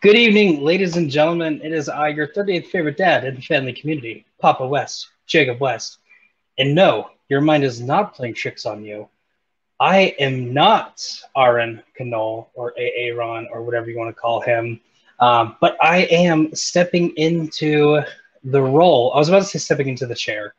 Good evening, ladies and gentlemen. It is I, your 38th favorite dad in the family community, Papa West, Jacob West. And no, your mind is not playing tricks on you. I am not Aaron Canol or Aaron or whatever you want to call him, um, but I am stepping into the role. I was about to say stepping into the chair.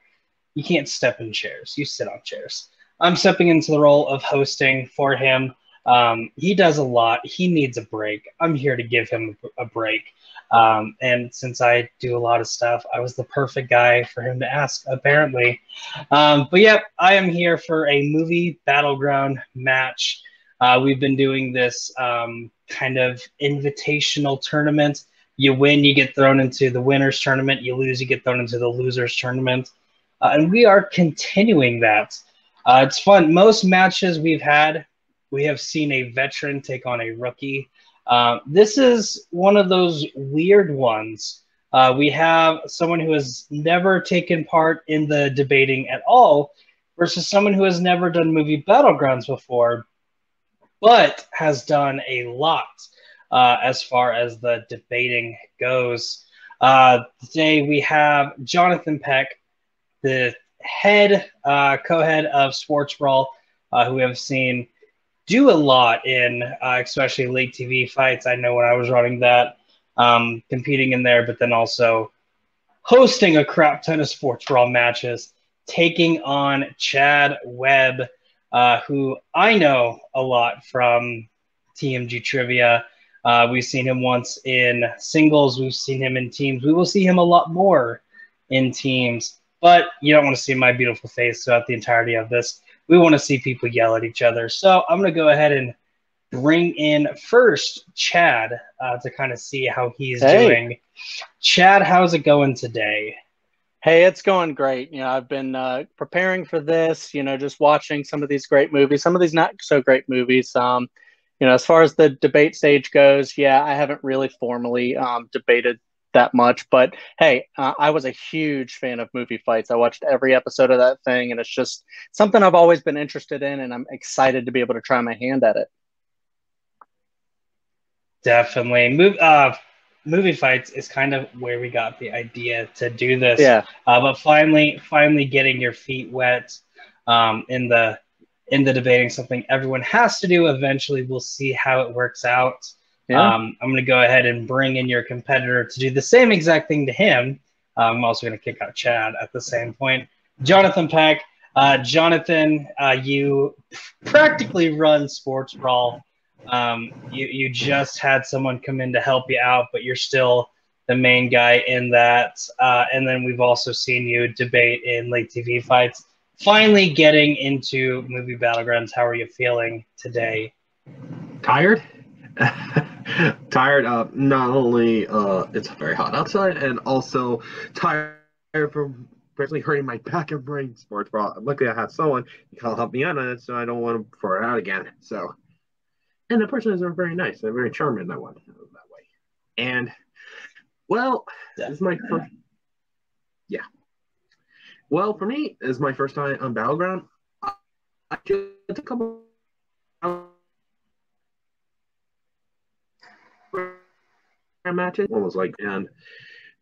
You can't step in chairs, you sit on chairs. I'm stepping into the role of hosting for him. Um, he does a lot. He needs a break. I'm here to give him a break. Um, and since I do a lot of stuff, I was the perfect guy for him to ask, apparently. Um, but yep, I am here for a movie battleground match. Uh, we've been doing this um, kind of invitational tournament. You win, you get thrown into the winners tournament. You lose, you get thrown into the losers tournament. Uh, and we are continuing that. Uh, it's fun. Most matches we've had we have seen a veteran take on a rookie. Uh, this is one of those weird ones. Uh, we have someone who has never taken part in the debating at all versus someone who has never done movie battlegrounds before, but has done a lot uh, as far as the debating goes. Uh, today we have Jonathan Peck, the head, uh, co-head of Sports Brawl, uh, who we have seen do a lot in uh, especially late TV fights. I know when I was running that, um, competing in there, but then also hosting a crap ton of sports brawl matches, taking on Chad Webb, uh, who I know a lot from TMG Trivia. Uh, we've seen him once in singles. We've seen him in teams. We will see him a lot more in teams. But you don't want to see my beautiful face throughout the entirety of this we want to see people yell at each other. So I'm going to go ahead and bring in first Chad uh, to kind of see how he's hey. doing. Chad, how's it going today? Hey, it's going great. You know, I've been uh, preparing for this. You know, just watching some of these great movies, some of these not so great movies. Um, you know, as far as the debate stage goes, yeah, I haven't really formally um, debated that much. But hey, uh, I was a huge fan of movie fights. I watched every episode of that thing, and it's just something I've always been interested in, and I'm excited to be able to try my hand at it. Definitely, move. Uh, movie fights is kind of where we got the idea to do this. Yeah. Uh, but finally, finally getting your feet wet um, in the in the debating something everyone has to do. Eventually, we'll see how it works out. Yeah. Um, I'm going to go ahead and bring in your competitor to do the same exact thing to him. Uh, I'm also going to kick out Chad at the same point. Jonathan Peck. Uh, Jonathan, uh, you practically run Sports Brawl. Um, you, you just had someone come in to help you out, but you're still the main guy in that. Uh, and then we've also seen you debate in late TV fights. Finally, getting into movie battlegrounds. How are you feeling today? Tired. tired of not only uh, it's very hot outside and also tired from basically hurting my back and brain Sports Brawl. Luckily, I have someone who can help me out on it, so I don't want to throw it out again. So, and the person is very nice. They're very charming that one that way. And well, this is my first. Yeah. Well, for me, this is my first time on Battleground. I, I just a couple matches. Was like, and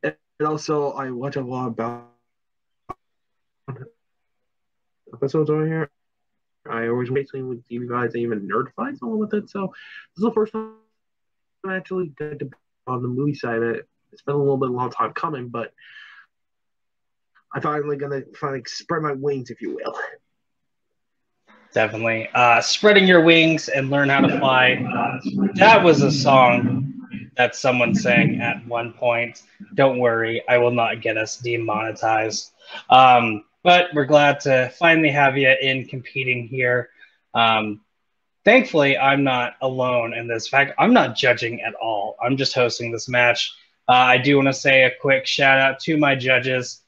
and also I watch a lot about episodes over here. I always basically with TV guys and even nerd fights along with it. So this is the first time I actually got to on the movie side of it. It's been a little bit a long time coming, but I finally gonna finally spread my wings, if you will. Definitely. Uh, spreading your wings and learn how to fly. That was a song that someone saying at one point. Don't worry, I will not get us demonetized. Um, but we're glad to finally have you in competing here. Um, thankfully, I'm not alone in this fact. I'm not judging at all. I'm just hosting this match. Uh, I do want to say a quick shout out to my judges,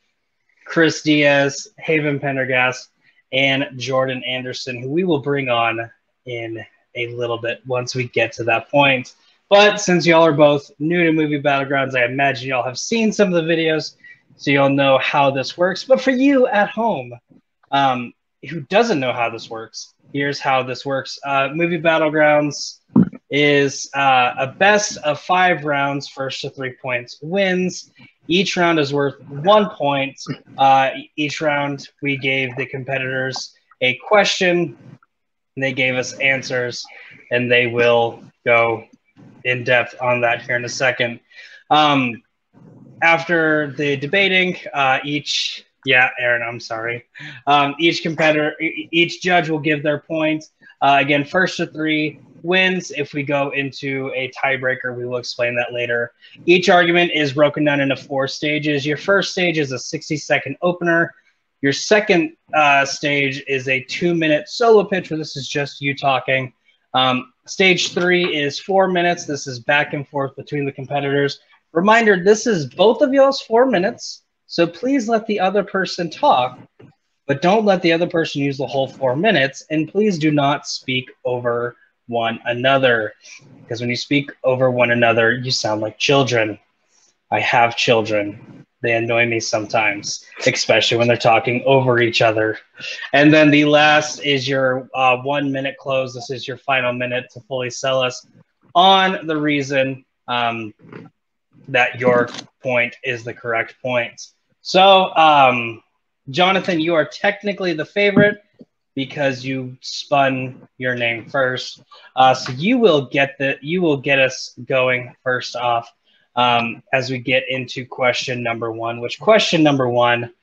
Chris Diaz, Haven Pendergast, and Jordan Anderson, who we will bring on in a little bit once we get to that point. But since y'all are both new to Movie Battlegrounds, I imagine y'all have seen some of the videos, so you'll know how this works. But for you at home, um, who doesn't know how this works, here's how this works. Uh, Movie Battlegrounds, is uh, a best of five rounds, first to three points wins. Each round is worth one point. Uh, each round, we gave the competitors a question, they gave us answers, and they will go in depth on that here in a second. Um, after the debating, uh, each yeah, Aaron, I'm sorry. Um, each competitor, each judge will give their points. Uh, again, first to three wins. If we go into a tiebreaker, we will explain that later. Each argument is broken down into four stages. Your first stage is a 60 second opener. Your second uh, stage is a two minute solo pitch where this is just you talking. Um, stage three is four minutes. This is back and forth between the competitors. Reminder this is both of y'all's four minutes. So please let the other person talk, but don't let the other person use the whole four minutes. And please do not speak over one another. Because when you speak over one another, you sound like children. I have children. They annoy me sometimes, especially when they're talking over each other. And then the last is your uh, one minute close. This is your final minute to fully sell us on the reason um, that your point is the correct point. So, um, Jonathan, you are technically the favorite because you spun your name first. Uh, so you will get the you will get us going first off um, as we get into question number one. Which question number one?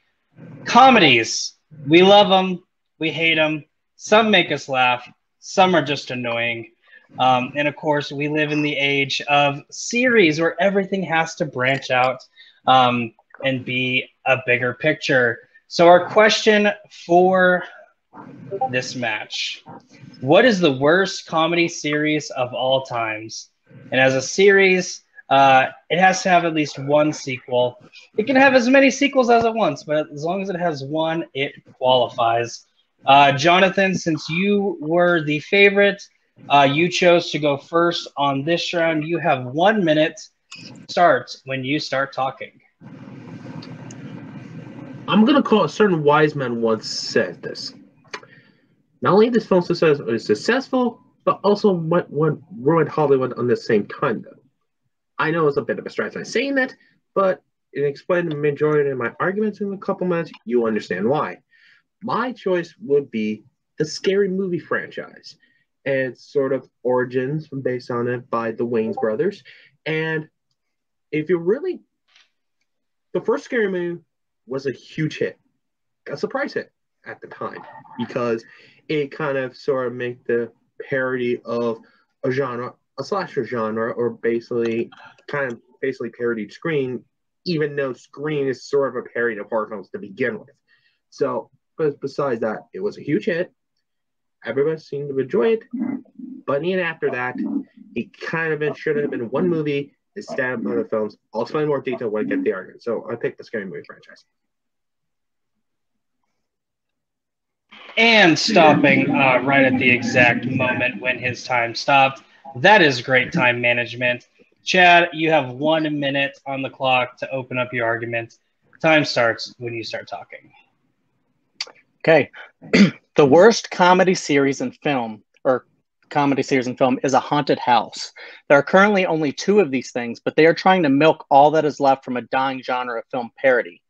Comedies. We love them. We hate them. Some make us laugh. Some are just annoying. Um, and of course, we live in the age of series where everything has to branch out. Um, and be a bigger picture. So, our question for this match What is the worst comedy series of all times? And as a series, uh, it has to have at least one sequel. It can have as many sequels as it wants, but as long as it has one, it qualifies. Uh, Jonathan, since you were the favorite, uh, you chose to go first on this round. You have one minute. Start when you start talking. I'm gonna call a certain wise man once said this. Not only this film success is successful, but also what what ruined Hollywood on the same time though. I know it's a bit of a stretch by saying that, but in explaining the majority of my arguments in a couple minutes, you understand why. My choice would be the scary movie franchise. And sort of origins based on it by the Wayans brothers. And if you really the first scary movie was a huge hit, a surprise hit at the time because it kind of sort of made the parody of a genre, a slasher genre, or basically kind of basically parodied Scream, even though Scream is sort of a parody of horror films to begin with. So, but besides that, it was a huge hit. Everybody seemed to enjoy it. But even after that, it kind of been, should have been one movie instead of other films. I'll explain more detail when I get the argument. So I picked the scary movie franchise. and stopping uh, right at the exact moment when his time stopped. That is great time management. Chad, you have one minute on the clock to open up your argument. Time starts when you start talking. Okay. the worst comedy series in film, or comedy series in film, is A Haunted House. There are currently only two of these things, but they are trying to milk all that is left from a dying genre of film parody.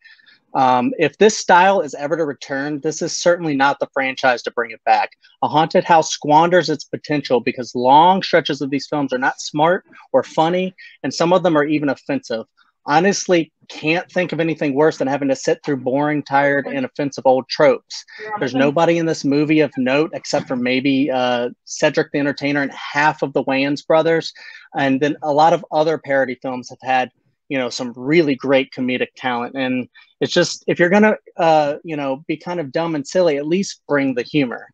Um, if this style is ever to return, this is certainly not the franchise to bring it back. A Haunted House squanders its potential because long stretches of these films are not smart or funny, and some of them are even offensive. Honestly, can't think of anything worse than having to sit through boring, tired, and offensive old tropes. There's nobody in this movie of note except for maybe uh, Cedric the Entertainer and half of the Wayans brothers. And then a lot of other parody films have had you know some really great comedic talent. And it's just if you're gonna uh, you know be kind of dumb and silly at least bring the humor.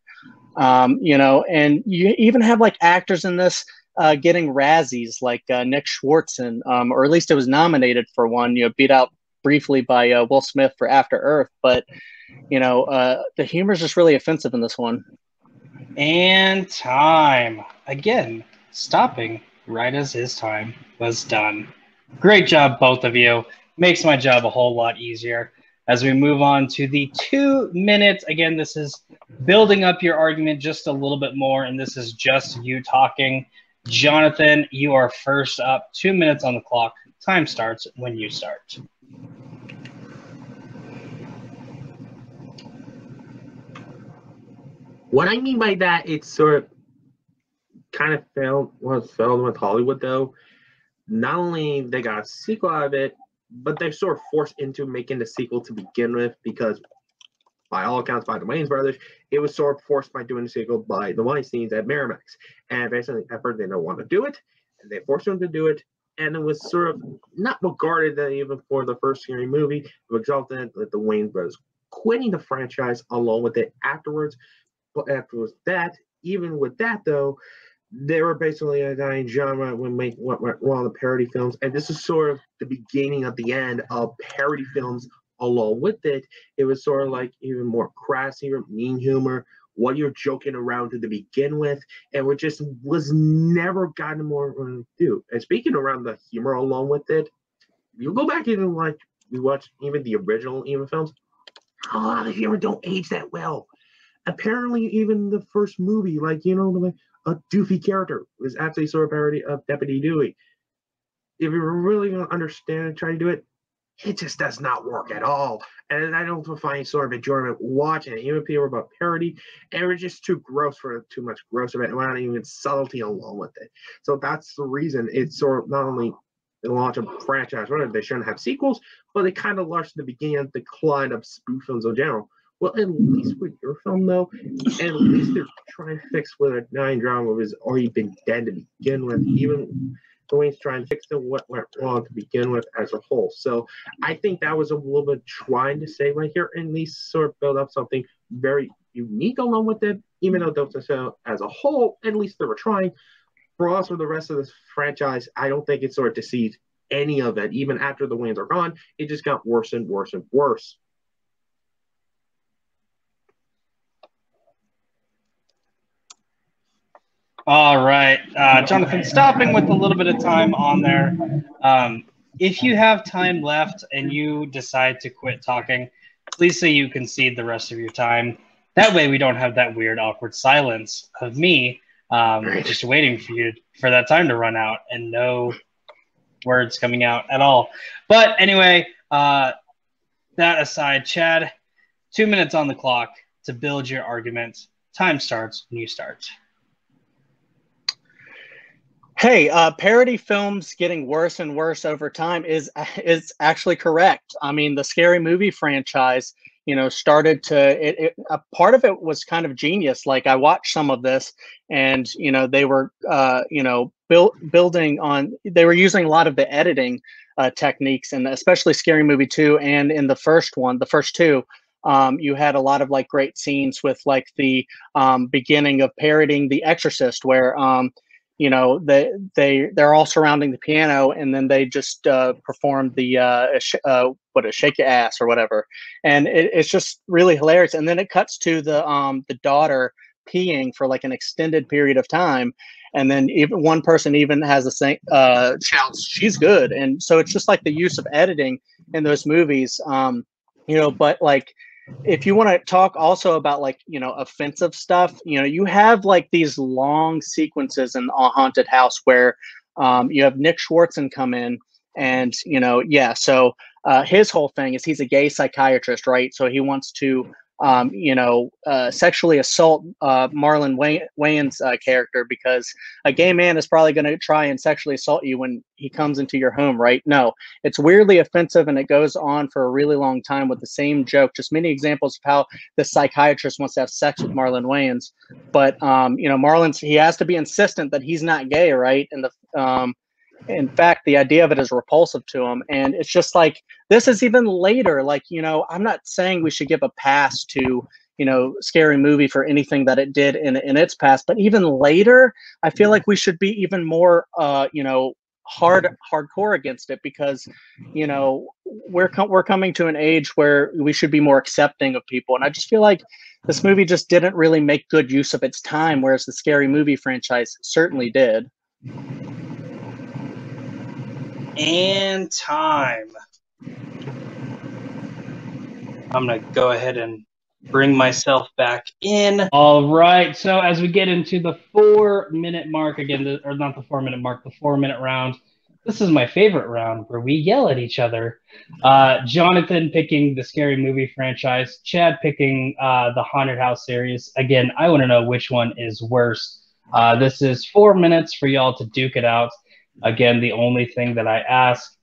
Um, you know and you even have like actors in this uh, getting razzies like uh, nick swardson um, or at least it was nominated for one you know beat out briefly by uh, will smith for after earth. But you know uh, the humor is just really offensive in this one. And time. Again stopping right as his time was done Great job, both of you. Makes my job a whole lot easier. As we move on to the two minutes, again, this is building up your argument just a little bit more, and this is just you talking. Jonathan, you are first up. Two minutes on the clock. Time starts when you start. What I mean by that, it's sort of kind of failed was failed with Hollywood though. Not only they got a sequel out of it, but they're sort of forced into making the sequel to begin with because by all accounts by the Wayans brothers, it was sort of forced by doing the sequel by the Weinsteins at Miramax. And basically first they don't want to do it, and they forced them to do it. And it was sort of not regarded that even for the first Scary movie, but exalted that the Wayans brothers quitting the franchise along with it afterwards. But afterwards that, even with that though, they were basically a dying genre when what went wrong the parody films, and this is sort of the beginning of the end of parody films. Along with it, it was sort of like even more crass humor, mean humor, what you're joking around to begin with, and it just was never gotten more mm, to do. And speaking around the humor along with it, you go back even like we watch even the original even films, a lot of humor don't age that well. Apparently, even the first movie, like you know, like a doofy character was actually sort of parody of Deputy Dewey. If you're really going to understand and try to do it, it just does not work at all. And I don't find sort of enjoyment watching it. Even people about parody, and it's just too gross for too much gross of it, and not even subtlety along with it. So that's the reason it's sort of not only the launch of franchise, whether they shouldn't have sequels, but they kind of launched the beginning of the decline of spoof films in general. Well, at least with your film, though, at least they're trying to fix what a nine drama has already been dead to begin with. Even going to try and fix the what went wrong to begin with as a whole. So I think that was a little bit trying to say right here, and at least sort of build up something very unique along with it. Even though Delta as a whole, at least they were trying. For us or the rest of this franchise, I don't think it sort of deceived any of it. Even after the wins are gone, it just got worse and worse and worse. All right, uh, Jonathan, stopping with a little bit of time on there. Um, if you have time left and you decide to quit talking, please say you concede the rest of your time. That way, we don't have that weird, awkward silence of me um, just waiting for you for that time to run out and no words coming out at all. But anyway, uh, that aside, Chad, two minutes on the clock to build your argument. Time starts when you start. Hey, uh, parody films getting worse and worse over time is is actually correct. I mean, the scary movie franchise, you know, started to it, it, a part of it was kind of genius. Like I watched some of this, and you know, they were uh, you know built building on they were using a lot of the editing uh, techniques, and especially Scary Movie two, and in the first one, the first two. Um, you had a lot of like great scenes with like the um, beginning of parodying The Exorcist, where um, you know they they they're all surrounding the piano and then they just uh, performed the uh, uh, what a shake your ass or whatever. And it, it's just really hilarious. And then it cuts to the um the daughter peeing for like an extended period of time and then even one person even has a thing uh shouts she's good. And so it's just like the use of editing in those movies um you know but like if you want to talk also about like you know offensive stuff you know you have like these long sequences in a haunted house where um, you have nick swardson come in and you know yeah so uh, his whole thing is he's a gay psychiatrist right? So he wants to um, you know, uh, sexually assault uh, Marlon Way- Wayans' uh, character because a gay man is probably going to try and sexually assault you when he comes into your home, right? No, it's weirdly offensive and it goes on for a really long time with the same joke. Just many examples of how the psychiatrist wants to have sex with Marlon Wayans, but um, you know, Marlon's he has to be insistent that he's not gay, right? And the um, in fact the idea of it is repulsive to them. and it's just like this is even later like you know i'm not saying we should give a pass to you know scary movie for anything that it did in in its past but even later i feel like we should be even more uh you know hard hardcore against it because you know we're com- we're coming to an age where we should be more accepting of people and i just feel like this movie just didn't really make good use of its time whereas the scary movie franchise certainly did and time. I'm going to go ahead and bring myself back in. All right. So as we get into the four minute mark again, or not the four minute mark, the four minute round. This is my favorite round where we yell at each other. Uh, Jonathan picking the scary movie franchise, Chad picking uh, the haunted house series. Again, I want to know which one is worse. Uh, this is four minutes for y'all to duke it out. Again, the only thing that I ask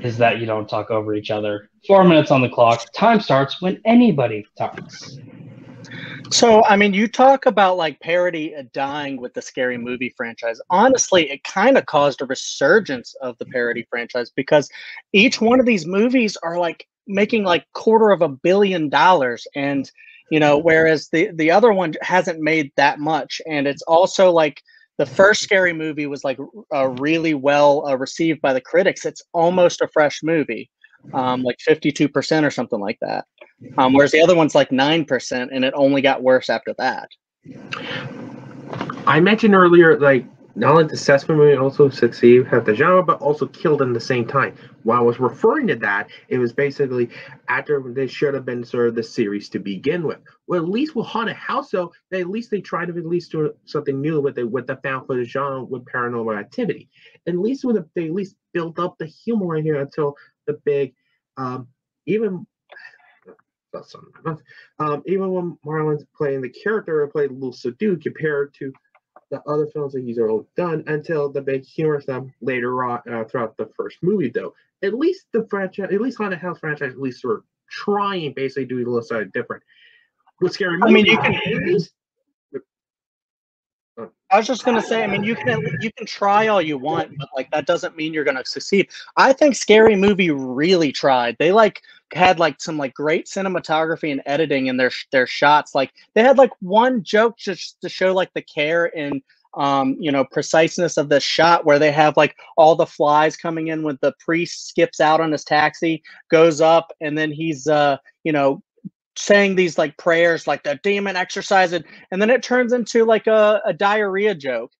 is that you don't talk over each other. Four minutes on the clock. Time starts when anybody talks. So, I mean, you talk about like parody dying with the scary movie franchise. Honestly, it kind of caused a resurgence of the parody franchise because each one of these movies are like making like quarter of a billion dollars and you know whereas the the other one hasn't made that much and it's also like the first scary movie was like uh, really well uh, received by the critics. It's almost a fresh movie um, like 52% or something like that. Um, whereas the other one's like 9% and it only got worse after that. I mentioned earlier like not only the Sesame also succeed have the genre, but also killed in the same time. While I was referring to that, it was basically after they should have been sort of the series to begin with. Well, at least with Haunted House, though, they at least they tried to at least do something new with the with the found footage genre with paranormal activity. At least with the, they at least built up the humor right here until the big, um, even um, even when Marlon's playing the character, played a little subdued compared to the other films that he's already done until the big humor stuff later on uh, throughout the first movie. Though at least the franchise, at least Haunted House franchise, at least were trying basically doing a little something different. With scary I mean, you can. At least, I was just gonna say, I mean, you can you can try all you want, but like that doesn't mean you're gonna succeed. I think Scary Movie really tried. They like had like some like great cinematography and editing in their their shots. Like they had like one joke just to show like the care and um you know preciseness of the shot where they have like all the flies coming in when the priest skips out on his taxi goes up and then he's uh you know saying these like prayers like the demon exorcise it and then it turns into like a, a diarrhea joke.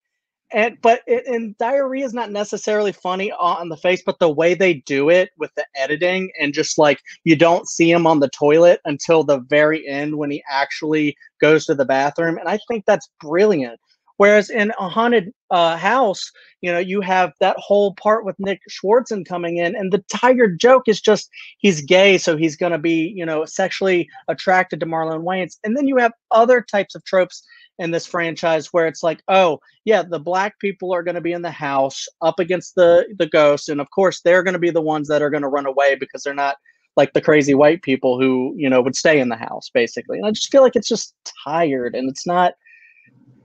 And but it, and diarrhea is not necessarily funny on the face but the way they do it with the editing and just like you don't see him on the toilet until the very end when he actually goes to the bathroom and i think that's brilliant whereas in a haunted uh, house you know you have that whole part with nick swardson coming in and the tiger joke is just he's gay so he's going to be you know sexually attracted to marlon wayans and then you have other types of tropes in this franchise where it's like, oh yeah, the black people are going to be in the house up against the the ghost, and of course they're going to be the ones that are going to run away because they're not like the crazy white people who you know would stay in the house basically. And I just feel like it's just tired and it's not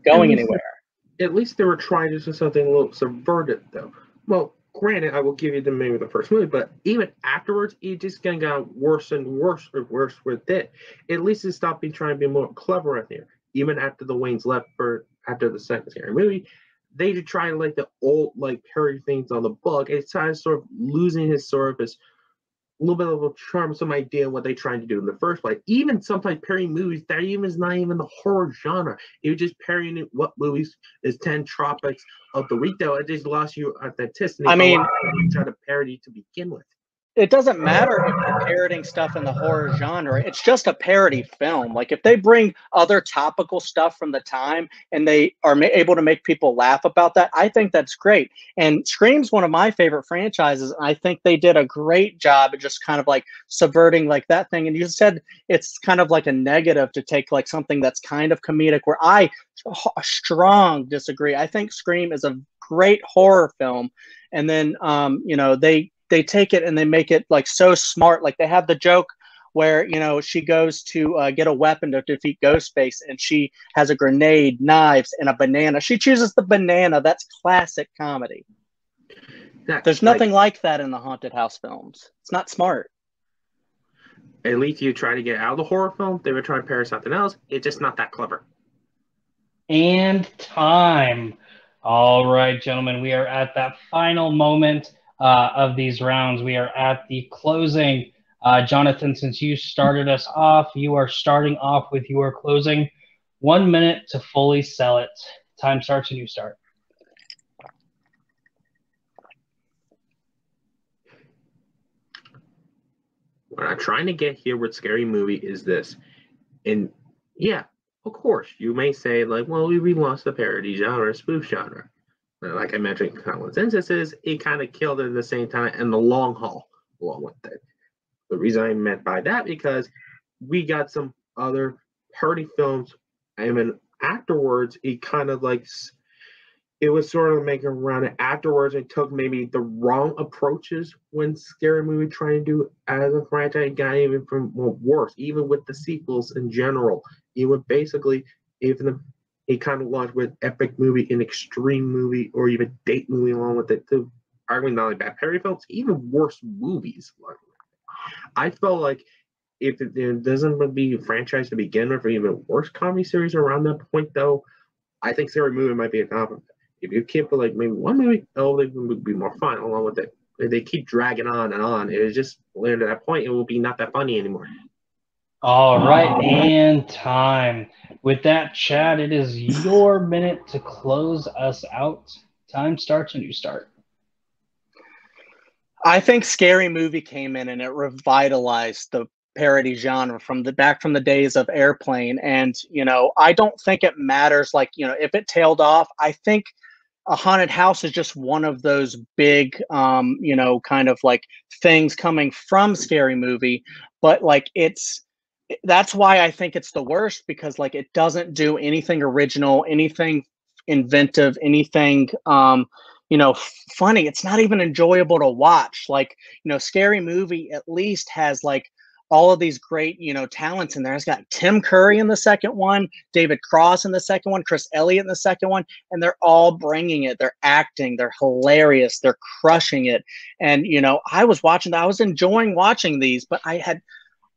going anywhere. At least they were trying to do something a little subverted though. Well, granted, I will give you the name of the first movie, but even afterwards, it just kind of got worse and worse and worse with it. At least it stopped being trying to be more clever in there even after the Wayans left for after the second scary movie, they did try like the old like parody things on the book. It's kind of sort of losing his sort of his little bit of a charm, some idea what they're trying to do in the first place. Even sometimes parrying movies that even is not even the horror genre. It was just parrying what movies is 10 tropics of the week though. It just lost you authenticity. I mean, try to parody to begin with it doesn't matter if they're parroting stuff in the horror genre. It's just a parody film. Like if they bring other topical stuff from the time and they are ma- able to make people laugh about that, I think that's great. And Scream's one of my favorite franchises. I think they did a great job of just kind of like subverting like that thing. And you said it's kind of like a negative to take like something that's kind of comedic. Where I strong disagree. I think Scream is a great horror film. And then um, you know they they take it and they make it like so smart. Like they have the joke where you know she goes to uh, get a weapon to defeat Ghostface, and she has a grenade, knives, and a banana. She chooses the banana. That's classic comedy. That's There's nothing like, like that in the haunted house films. It's not smart. At least you try to get out of the horror film. They would try to pair something else. It's just not that clever. And time. All right, gentlemen, we are at that final moment uh, of these rounds. We are at the closing. Uh, Jonathan, since you started us off, you are starting off with your closing. One minute to fully sell it. Time starts and you start. What I'm trying to get here with Scary Movie is this. And yeah, of course, you may say like, well, we, lost the parody genre, spoof genre. Like I mentioned, Colin's instances, it kind of killed it at the same time, and the long haul along with it. The reason I meant by that because we got some other party films, and then afterwards, it kind of like it was sort of making around it afterwards it took maybe the wrong approaches when scary movie trying to do as a franchise got even from well, worse even with the sequels in general it would basically even the it kind of launched with epic movie and extreme movie or even date movie along with it to arguing not only bad parody films even worse movies i felt like if it doesn't be a franchise to begin with or even worse comedy series around that point though i think scary movie might be a compliment if you keep like maybe one movie, oh, they would be more fun along with it. If they keep dragging on and on, it just later to that point, it will be not that funny anymore. All right, and time. With that, Chad, it is your minute to close us out. Time starts when you start. I think Scary Movie came in and it revitalized the parody genre from the back from the days of Airplane. And, you know, I don't think it matters like, you know, if it tailed off, I think – a haunted house is just one of those big um you know kind of like things coming from scary movie but like it's that's why i think it's the worst because like it doesn't do anything original anything inventive anything um you know funny it's not even enjoyable to watch like you know scary movie at least has like all of these great, you know, talents in there. It's got Tim Curry in the second one, David Cross in the second one, Chris Elliott in the second one, and they're all bringing it. They're acting, they're hilarious, they're crushing it. And you know, I was watching, I was enjoying watching these, but I had,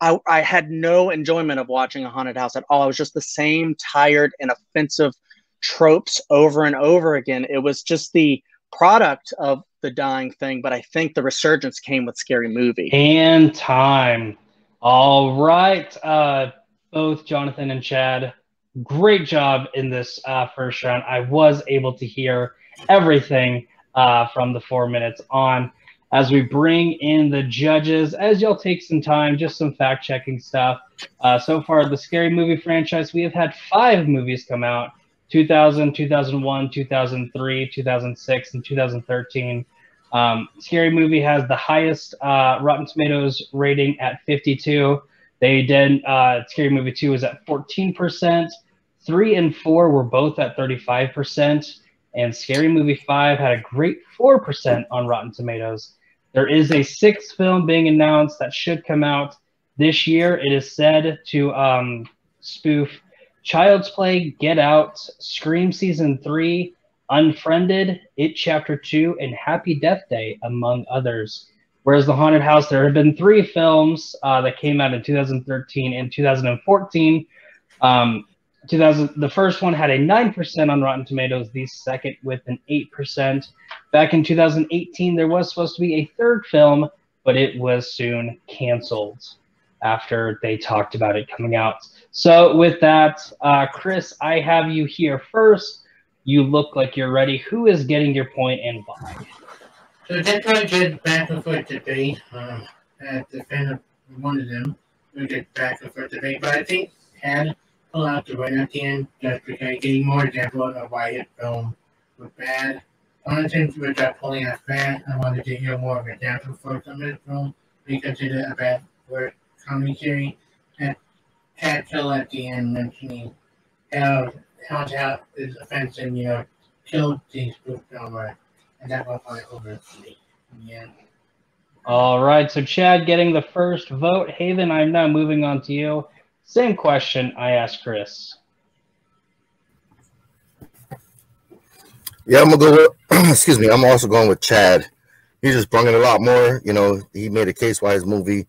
I, I had no enjoyment of watching a haunted house at all. It was just the same tired and offensive tropes over and over again. It was just the product of the dying thing, but I think the resurgence came with Scary Movie. And time. All right, uh, both Jonathan and Chad, great job in this uh, first round. I was able to hear everything uh, from the four minutes on. As we bring in the judges, as y'all take some time, just some fact checking stuff. Uh, so far, the Scary Movie franchise, we have had five movies come out 2000, 2001, 2003, 2006, and 2013. Um, Scary Movie has the highest uh, Rotten Tomatoes rating at 52. They did uh, Scary Movie 2 was at 14%. Three and four were both at 35%. And Scary Movie 5 had a great 4% on Rotten Tomatoes. There is a sixth film being announced that should come out this year. It is said to um, spoof Child's Play, Get Out, Scream Season 3, Unfriended, It Chapter 2, and Happy Death Day, among others. Whereas The Haunted House, there have been three films uh, that came out in 2013 and 2014. Um, 2000, the first one had a 9% on Rotten Tomatoes, the second with an 8%. Back in 2018, there was supposed to be a third film, but it was soon canceled after they talked about it coming out. So, with that, uh, Chris, I have you here first. You look like you're ready. Who is getting your point and why? So that's why I get back and forth debate. Um, at the fan of one of them, we get back and forth debate. But I think had pull out the right at the end just because getting more example of why his film was bad. The things which I'm pulling out fast, I wanted to hear more of an example for some of this film because it is a bad word commentary. And Chad Kill at the end mentioning how count out his offense and, you know, killed these group number. And that was my over Yeah. All right. So, Chad getting the first vote. Haven, I'm now moving on to you. Same question I asked Chris. Yeah, I'm gonna go. With, excuse me. I'm also going with Chad. He just brought in a lot more. You know, he made a case why his movie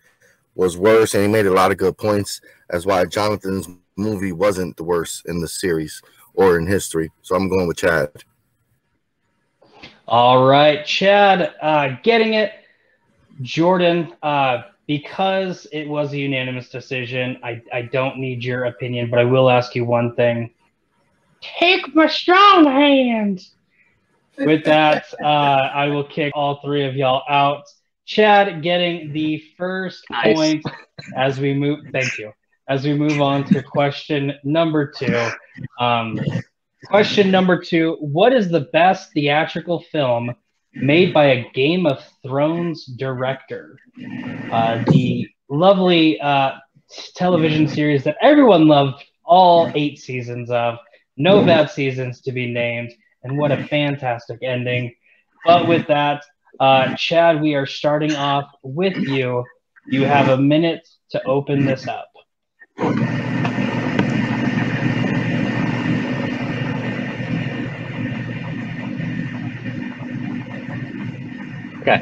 was worse, and he made a lot of good points as why Jonathan's movie wasn't the worst in the series or in history. So I'm going with Chad. All right, Chad, uh, getting it. Jordan, uh, because it was a unanimous decision, I, I don't need your opinion, but I will ask you one thing. Take my strong hand. With that, uh, I will kick all three of y'all out. Chad getting the first nice. point as we move. Thank you as we move on to question number two. Um, question number two What is the best theatrical film made by a Game of Thrones director? Uh, the lovely uh, television series that everyone loved all eight seasons of. No bad seasons to be named. And what a fantastic ending. But with that, uh, Chad, we are starting off with you. You have a minute to open this up. Okay.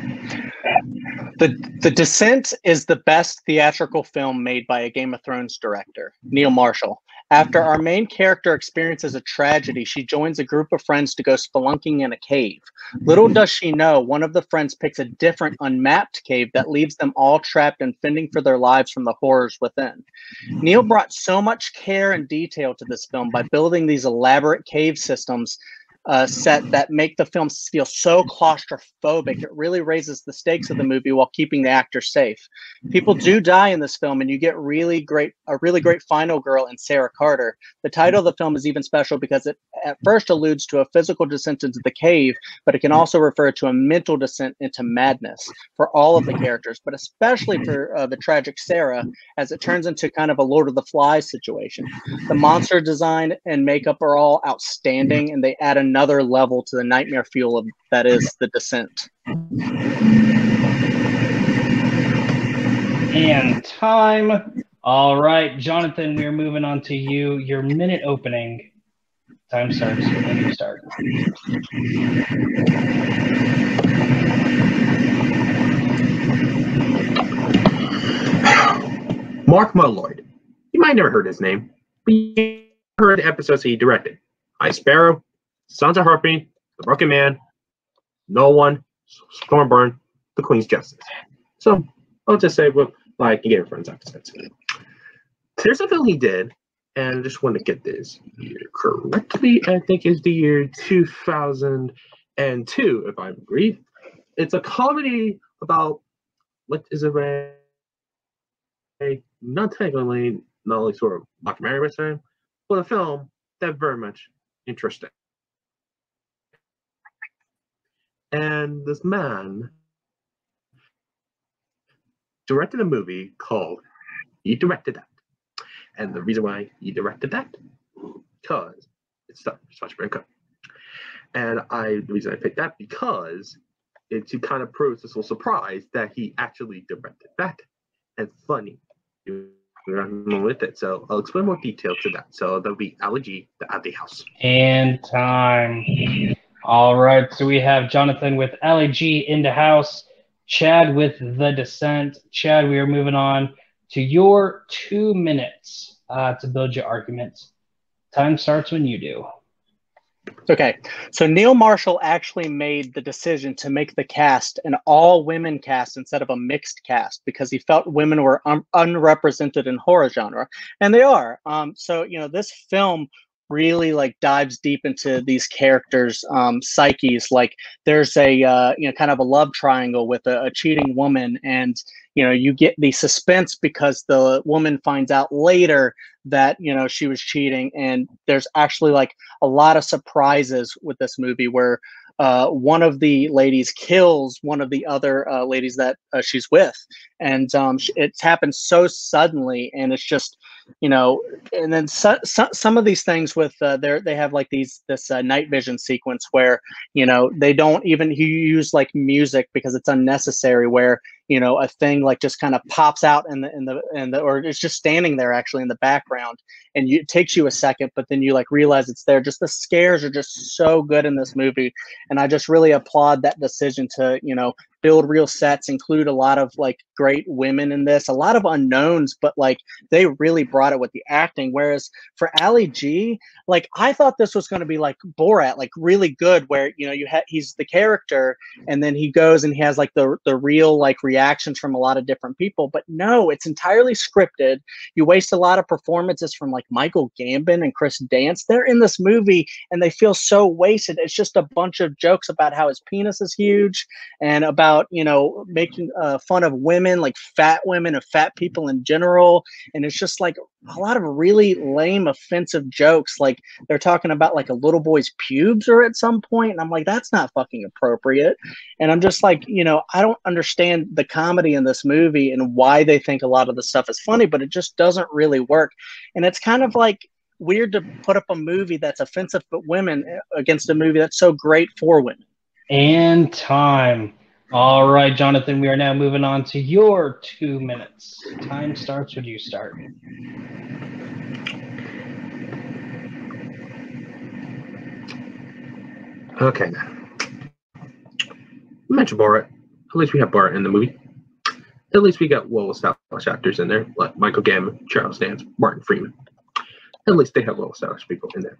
The The Descent is the best theatrical film made by a Game of Thrones director, Neil Marshall. After our main character experiences a tragedy, she joins a group of friends to go spelunking in a cave. Little mm-hmm. does she know, one of the friends picks a different, unmapped cave that leaves them all trapped and fending for their lives from the horrors within. Neil mm-hmm. brought so much care and detail to this film by building these elaborate cave systems uh, set that make the film feel so claustrophobic. It really raises the stakes of the movie while keeping the actors safe. People do die in this film, and you get really great a really great final girl in Sarah Carter. The title of the film is even special because it at first alludes to a physical descent into the cave, but it can also refer to a mental descent into madness for all of the characters, but especially for uh, the tragic Sarah, as it turns into kind of a Lord of the Flies situation. The monster design and makeup are all outstanding, and they add a another level to the nightmare fuel of that is the descent. And time. All right, Jonathan, we're moving on to you. Your minute opening. Time starts when you start. Mark Mylod. You might never heard his name, but you heard the episodes he directed. High Sparrow, Sons of Harpy, The Broken Man, No One, Stormborn, The Queen's Justice. So I'll just say, well, like, you get friends. There's a film he did, and I just want to get this year correctly. I think it's the year 2002, if I'm agree. It's a comedy about what is a not technically not only sort of documentary by time, but a film that very much interesting. And this man directed a movie called He Directed That. And the reason why he directed that, because it's such a good. And I the reason I picked that because it to kind of proves this little surprise that he actually directed that. And funny with it. So I'll explain more detail to that. So there'll be allergy at the house. And time. All right, so we have Jonathan with Ali G Indahouse, Chad with The Descent. Chad, we are moving on to your two minutes uh, to build your argument. Time starts when you do. Okay, so Neil Marshall actually made the decision to make the cast an all women cast instead of a mixed cast because he felt women were un- unrepresented in horror genre, and they are. Um, so you know, this film really like dives deep into these characters um, psyches like there's a uh, you know kind of a love triangle with a, a, cheating woman and you know you get the suspense because the woman finds out later that you know she was cheating and there's actually like a lot of surprises with this movie where uh, one of the ladies kills one of the other uh, ladies that uh, she's with and um, it's happened so suddenly and it's just you know and then so, so, some of these things with uh, they they have like these this uh, night vision sequence where you know they don't even use like music because it's unnecessary where you know a thing like just kind of pops out in the in the in the or it's just standing there actually in the background and you, it takes you a second but then you like realize it's there just the scares are just so good in this movie and i just really applaud that decision to you know build real sets, include a lot of like great women in this, a lot of unknowns, but like they really brought it with the acting. Whereas for Ali G, like I thought this was going to be like Borat, like really good, where you know you had he's the character, and then he goes and he has like the the real like reality reactions from a lot of different people. But no, it's entirely scripted. You waste a lot of performances from like Michael Gambon and Chris Dance. They're in this movie and they feel so wasted. It's just a bunch of jokes about how his penis is huge and about, you know, making uh, fun of women, like fat women and fat people in general. And it's just like a lot of really lame, offensive jokes. Like they're talking about like a little boy's pubes or at some point, and I'm like, that's not fucking appropriate. And I'm just like, you know, I don't understand the comedy in this movie and why they think a lot of the stuff is funny, but it just doesn't really work. And it's kind of like weird to put up a movie that's offensive but women eh, against a movie that's so great for women. And time. All right, Jonathan, we are now moving on to your two minutes. Time starts when you start. Okay. You mentioned Borat. At least we have Borat in the movie. At least we got well-established actors in there, like Michael Gambon, Charles Dance, Martin Freeman. At least they have well-established people in there.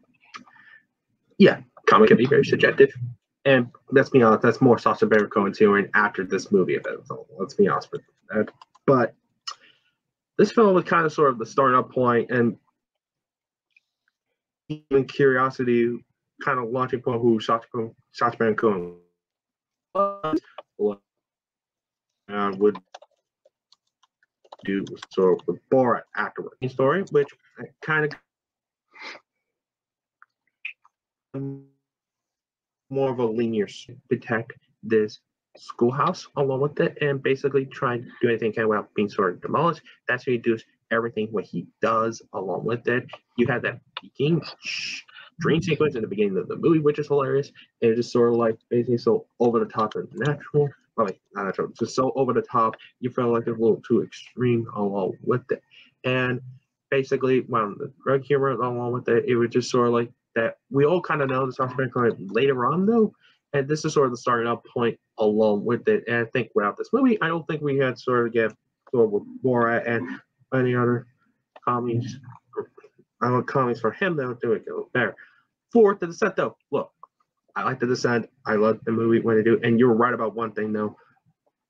Yeah, comic can be very subjective, and let's be honest, that's more Sacha Baron Cohen doing after this movie event. So let's be honest with that. But this film was kind of sort of the starting up point and even curiosity kind of launching point who Sacha Baron Cohen was. And would do sort of the Borat afterward story, which kind of more of a linear protect this schoolhouse along with it and basically try to do anything kind of without being sort of demolished. That's how he does everything what he does along with it. You have that beginning dream sequence in the beginning of the movie, which is hilarious. And it's just sort of like basically so over the top and natural. Like natural, just so over the top. You felt like it's a little too extreme along with it. And basically, when the drug humor along with it, it was just sort of like that we all kind of know the South American later on though, and this is sort of the starting up point along with it. And I think without this movie, I don't think we had sort of get sort of with Borat and any other comedies. I want comedies for him that would do it go better. Fourth, the set, though. Look, I like the descent. I love the movie when they do, and you're right about one thing though.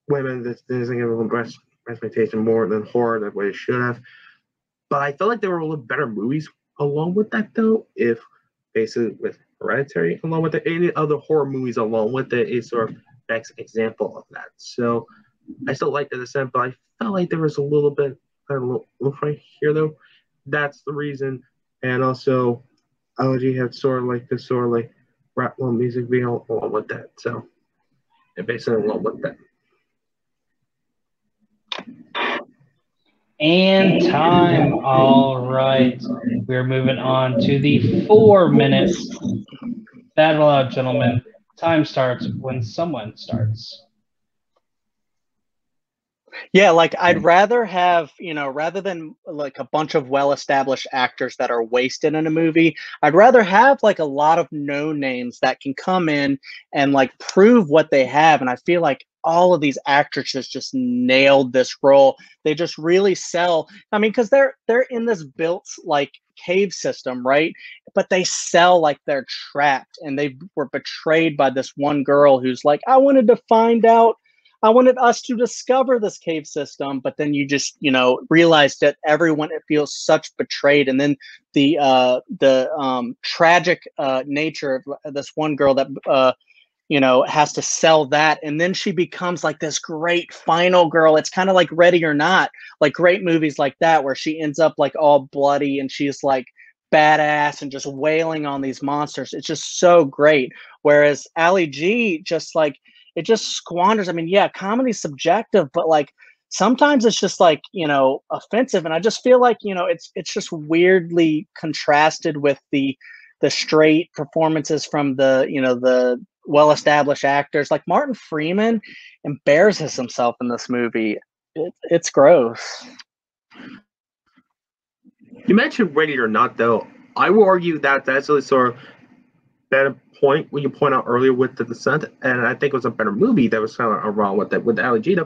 Women, this isn't them breast expectation more than horror that way it should have. But I felt like there were a little better movies along with that though. If basically with Hereditary, along with the, any other horror movies, along with it, is sort of next example of that. So I still like the descent, but I felt like there was a little bit a little, little right here though. That's the reason, and also Ali G had sort of like this sort of like rap one music video along with that. So and basically along with that. And time. All right. We're moving on to the four minutes. Battle out, gentlemen. Time starts when someone starts. Yeah, like I'd mm. rather have, you know, rather than like a bunch of well established actors that are wasted in a movie, I'd rather have like a lot of no names that can come in and like prove what they have. And I feel like all of these actresses just nailed this role. They just really sell. I mean, because they're they're in this built like cave system, right? But they sell like they're trapped and they were betrayed by this one girl who's like, I wanted to find out. I wanted us to discover this cave system, but then you just, you know, realize that everyone it feels such betrayed, and then the uh, the um, tragic uh, nature of this one girl that uh, you know, has to sell that. And then she becomes like this great final girl. It's kind of like Ready or Not, like great movies like that, where she ends up like all bloody and she's like badass and just wailing on these monsters. It's just so great. Whereas Ali G just like, it just squanders. I mean, yeah, comedy's subjective, but like, sometimes it's just like you know offensive and i just feel like you know it's it's just weirdly contrasted with the the straight performances from the you know the well established actors like Martin Freeman embarrasses himself in this movie. It, it's gross. You mentioned Ready or Not, though. I will argue that that's a sort of better point when you point out earlier with The Descent, and I think it was a better movie that was kind of wrong with it. With Ali G,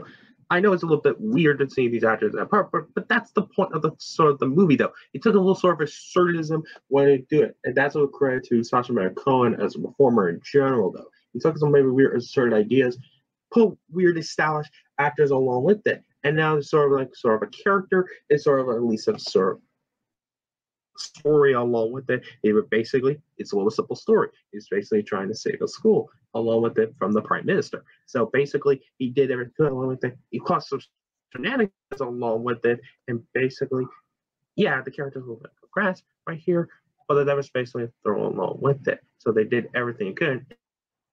I know it's a little bit weird to see these actors apart, but, but that's the point of the sort of the movie, though. It took a little sort of absurdism when it do it, and that's a credit to Sacha Baron Cohen as a performer in general, though. He took some maybe weird absurd ideas put weirdly stylish actors along with it. And now it's sort of like sort of a character, it's sort of at least a sort of story along with it. It would basically it's a little simple story. He's basically trying to save a school along with it from the prime minister. So basically he did everything along with it. He caused some shenanigans along with it, and basically, yeah, the characters will progress right here, but that was basically thrown along with it. So they did everything they could.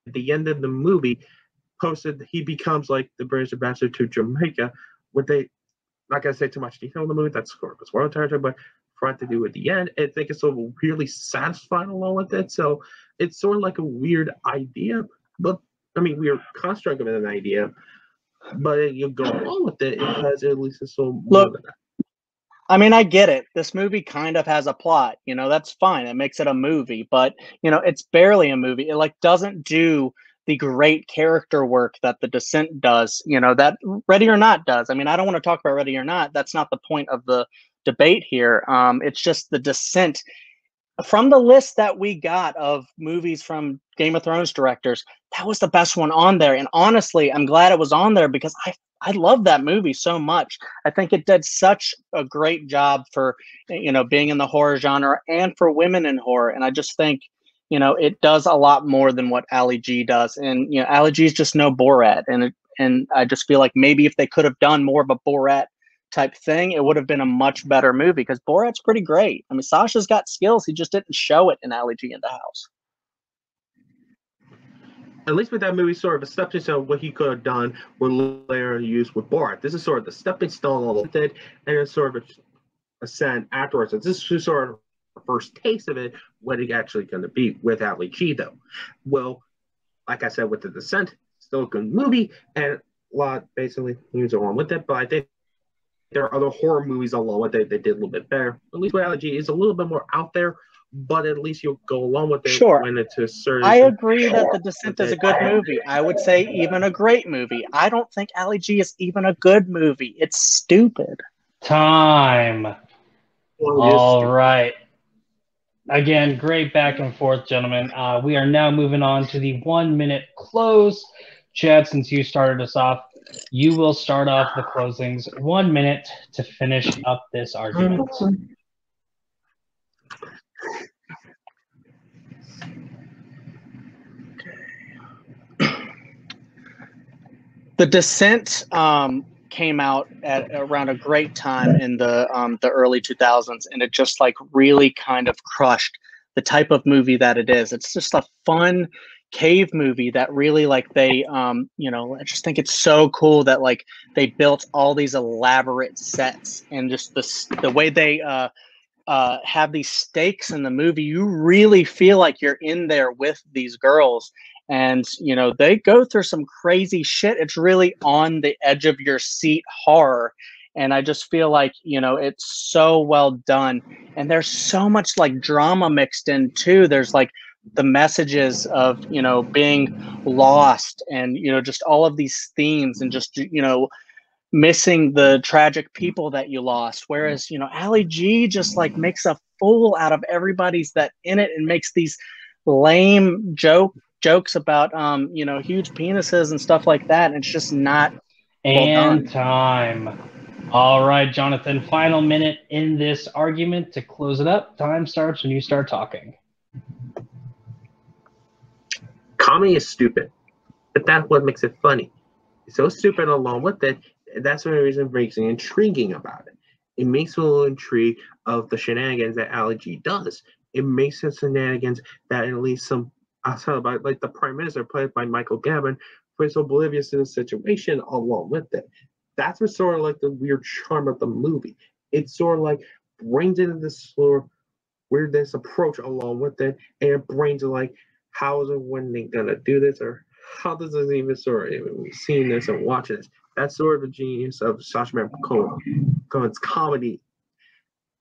At the end of the movie, posted he becomes like the British ambassador to Jamaica. What they not gonna say too much detail in the movie, that's sort of spoiler territory, but for it to do at the end, I think it's of really satisfying along with it. So it's sort of like a weird idea, but I mean weird construct of an idea, but you go along with it because at least it's so Look, I mean, I get it. This movie kind of has a plot, you know, that's fine. It makes it a movie, but you know, it's barely a movie. It like doesn't do the great character work that the descent does, you know, that Ready or Not does. I mean, I don't want to talk about Ready or Not. That's not the point of the debate here. Um, it's just the descent from the list that we got of movies from Game of Thrones directors, that was the best one on there. And honestly, I'm glad it was on there because I I love that movie so much. I think it did such a great job for you know being in the horror genre and for women in horror. And I just think you know it does a lot more than what Ali G does. And you know Ali G is just no Borat, and it, and I just feel like maybe if they could have done more of a Borat type thing, it would have been a much better movie because Borat's pretty great. I mean, Sacha's got skills; he just didn't show it in Ali G Indahouse at least with that movie, sort of a stepping stone what he could have done with later used with Borat. This is sort of the stepping stone of it, and it's sort of a ascent afterwards. This is sort of the first taste of it, what it actually going to be with Ali G, though. Well, like I said, with The Descent, still a good movie, and a lot basically moves along with it, but I think there are other horror movies along with it that did a little bit better. At least with Ali is a little bit more out there, but at least you'll go along with it sure. when it's a certain. I agree that The Descent is a good movie. I would say even a great movie. I don't think Ali G is even a good movie. It's stupid. Time. Well, All right. Again, great back and forth, gentlemen. Uh, we are now moving on to the one minute close. Chad, since you started us off, you will start off the closings. One minute to finish up this argument. The Descent um, came out at around a great time in the um, the early 2000s, and it just like really kind of crushed the type of movie that it is. It's just a fun cave movie that really like they um you know i just think it's so cool that like they built all these elaborate sets and just the the way they uh uh, have these stakes in the movie, you really feel like you're in there with these girls. And, you know, they go through some crazy shit. It's really on the edge of your seat horror. And I just feel like, you know, it's so well done. And there's so much like drama mixed in too. There's like the messages of, you know, being lost and, you know, just all of these themes and just, you know, missing the tragic people that you lost. Whereas, you know, Ali G just like makes a fool out of everybody's that in it and makes these lame joke jokes about um, you know, huge penises and stuff like that. And it's just not and time. All right, Jonathan, final minute in this argument to close it up. Time starts when you start talking. Comedy is stupid, but that's what makes it funny. It's so stupid along with it that's one reason it makes it intriguing about it. It makes a little intrigue of the shenanigans that G does. It makes it shenanigans that at least some outside about like the prime minister played by Michael Gambon was oblivious to the situation along with it. That's what sort of like the weird charm of the movie. It sort of like brings into this sort of weirdness approach along with it, and it brings like how is it when they gonna do this or how does this even sort of seen this and watching this that's sort of the genius of Sacha Baron Cohen, Cohen's comedy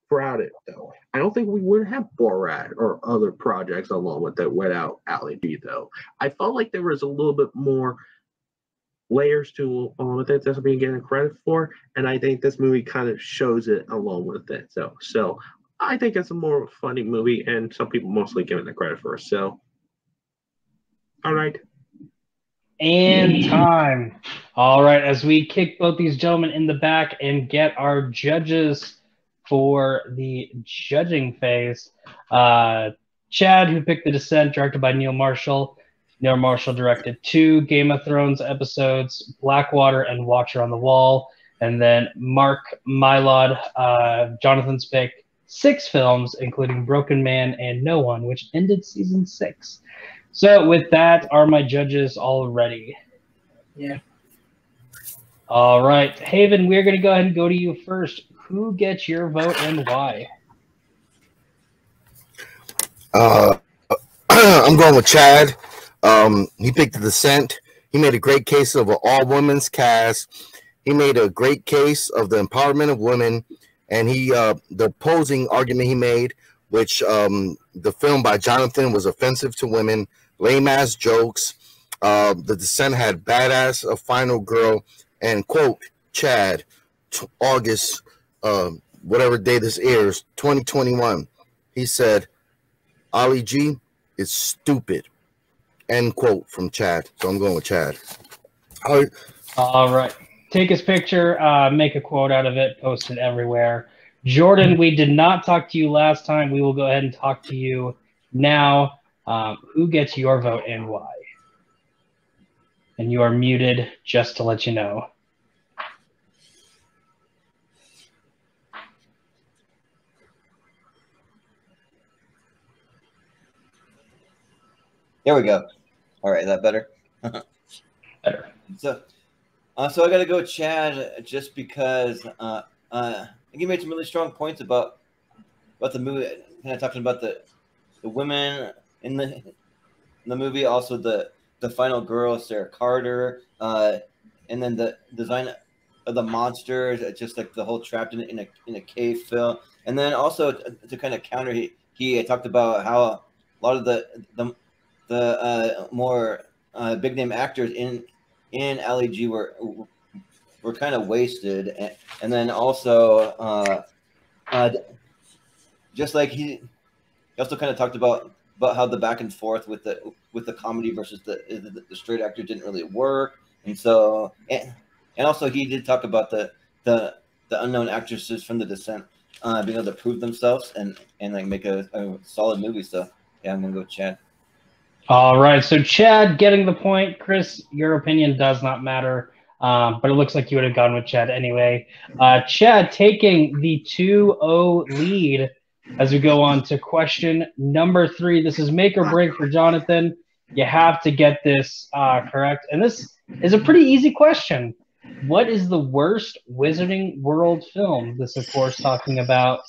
throughout it, though. I don't think we would have Borat or other projects along with it without Ali G, though. I felt like there was a little bit more layers to along with it that's being given credit for, and I think this movie kind of shows it along with it. So, so I think it's a more funny movie, and some people mostly give it the credit for. So, all right. And time. All right, as we kick both these gentlemen in the back and get our judges for the judging phase. Uh, Chad, who picked The Descent, directed by Neil Marshall. Neil Marshall directed two Game of Thrones episodes, Blackwater and Watcher on the Wall. And then Mark Mylod, uh, Jonathan's pick, six films, including Broken Man and No One, which ended season six. So, with that, are my judges all ready? Yeah. All right, Haven, we're going to go ahead and go to you first. Who gets your vote and why? Uh, I'm going with Chad. Um, he picked The Descent. He made a great case of an all women's cast. He made a great case of the empowerment of women, and he uh, the opposing argument he made, which um, the film by Jonathan was offensive to women, lame ass jokes. Uh, the Descent had badass a final girl, and quote Chad, August, uh, whatever day this airs, 2021. He said, Ali G is stupid. End quote from Chad. So I'm going with Chad. All All right. Take his picture, uh, make a quote out of it, post it everywhere. Jordan, we did not talk to you last time. We will go ahead and talk to you now. Um, who gets your vote and why? And you are muted just to let you know. There we go. All right, is that better? Better. So, uh, so I got to go Chad just because uh, uh, I think he made some really strong points about about the movie. Kind of talking about the the women in the in the movie, also the the final girl, Sarah Carter, uh, and then the design of the monsters, just like the whole trapped in, in a in a cave film, and then also to, to kind of counter, he he talked about how a lot of the the the uh, more uh, big name actors in in Ali G were were kind of wasted, and, and then also uh, uh, just like he, he also kind of talked about about how the back and forth with the with the comedy versus the the, the straight actor didn't really work, and so and, and also he did talk about the the the unknown actresses from the descent uh, being able to prove themselves and and like make a, a solid movie. So yeah, I'm gonna go Chad. All right. So, Chad getting the point. Chris, your opinion does not matter, um, but it looks like you would have gone with Chad anyway. Uh, Chad taking the 2 0 lead as we go on to question number three. This is make or break for Jonathan. You have to get this uh, correct. And this is a pretty easy question. What is the worst Wizarding World film? This, of course, talking about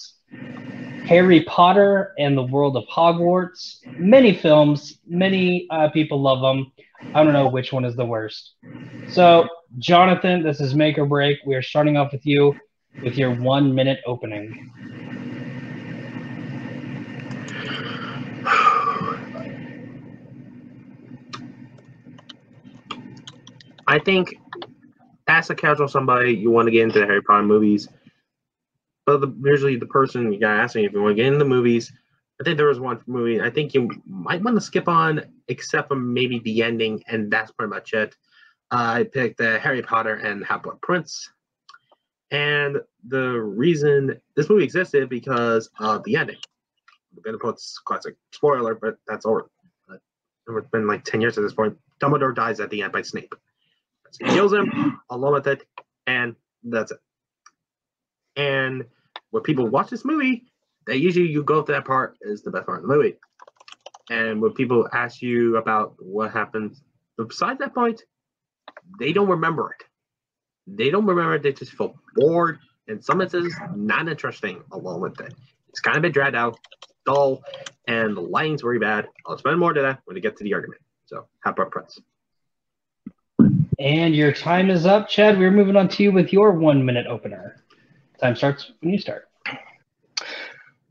Harry Potter and the World of Hogwarts. Many films, many uh, people love them. I don't know which one is the worst. So, Jonathan, this is make or break. We are starting off with you with your one minute opening. I think as a casual somebody, you want to get into the Harry Potter movies. But the, usually the person you gotta ask me if you want to get into the movies. I think there was one movie I think you might want to skip on, except for maybe the ending, and that's pretty much it. Uh, I picked uh, Harry Potter and Half Blood Prince, and the reason this movie existed because of the ending. I'm gonna put classic spoiler, but that's. Uh, It's been like ten years at this point. Dumbledore dies at the end by Snape. He kills him, along with it, and that's it. And when people watch this movie, they usually you go to that part is the best part of the movie. And when people ask you about what happens besides that point, they don't remember it. They don't remember it. They just feel bored. In some instances, not interesting along with it. It's kind of been dragged out, dull, and the lighting's very bad. I'll spend more to that when we get to the argument. So, Half Blood Prince. And your time is up, Chad. We're moving on to you with your one minute opener. Time starts when you start.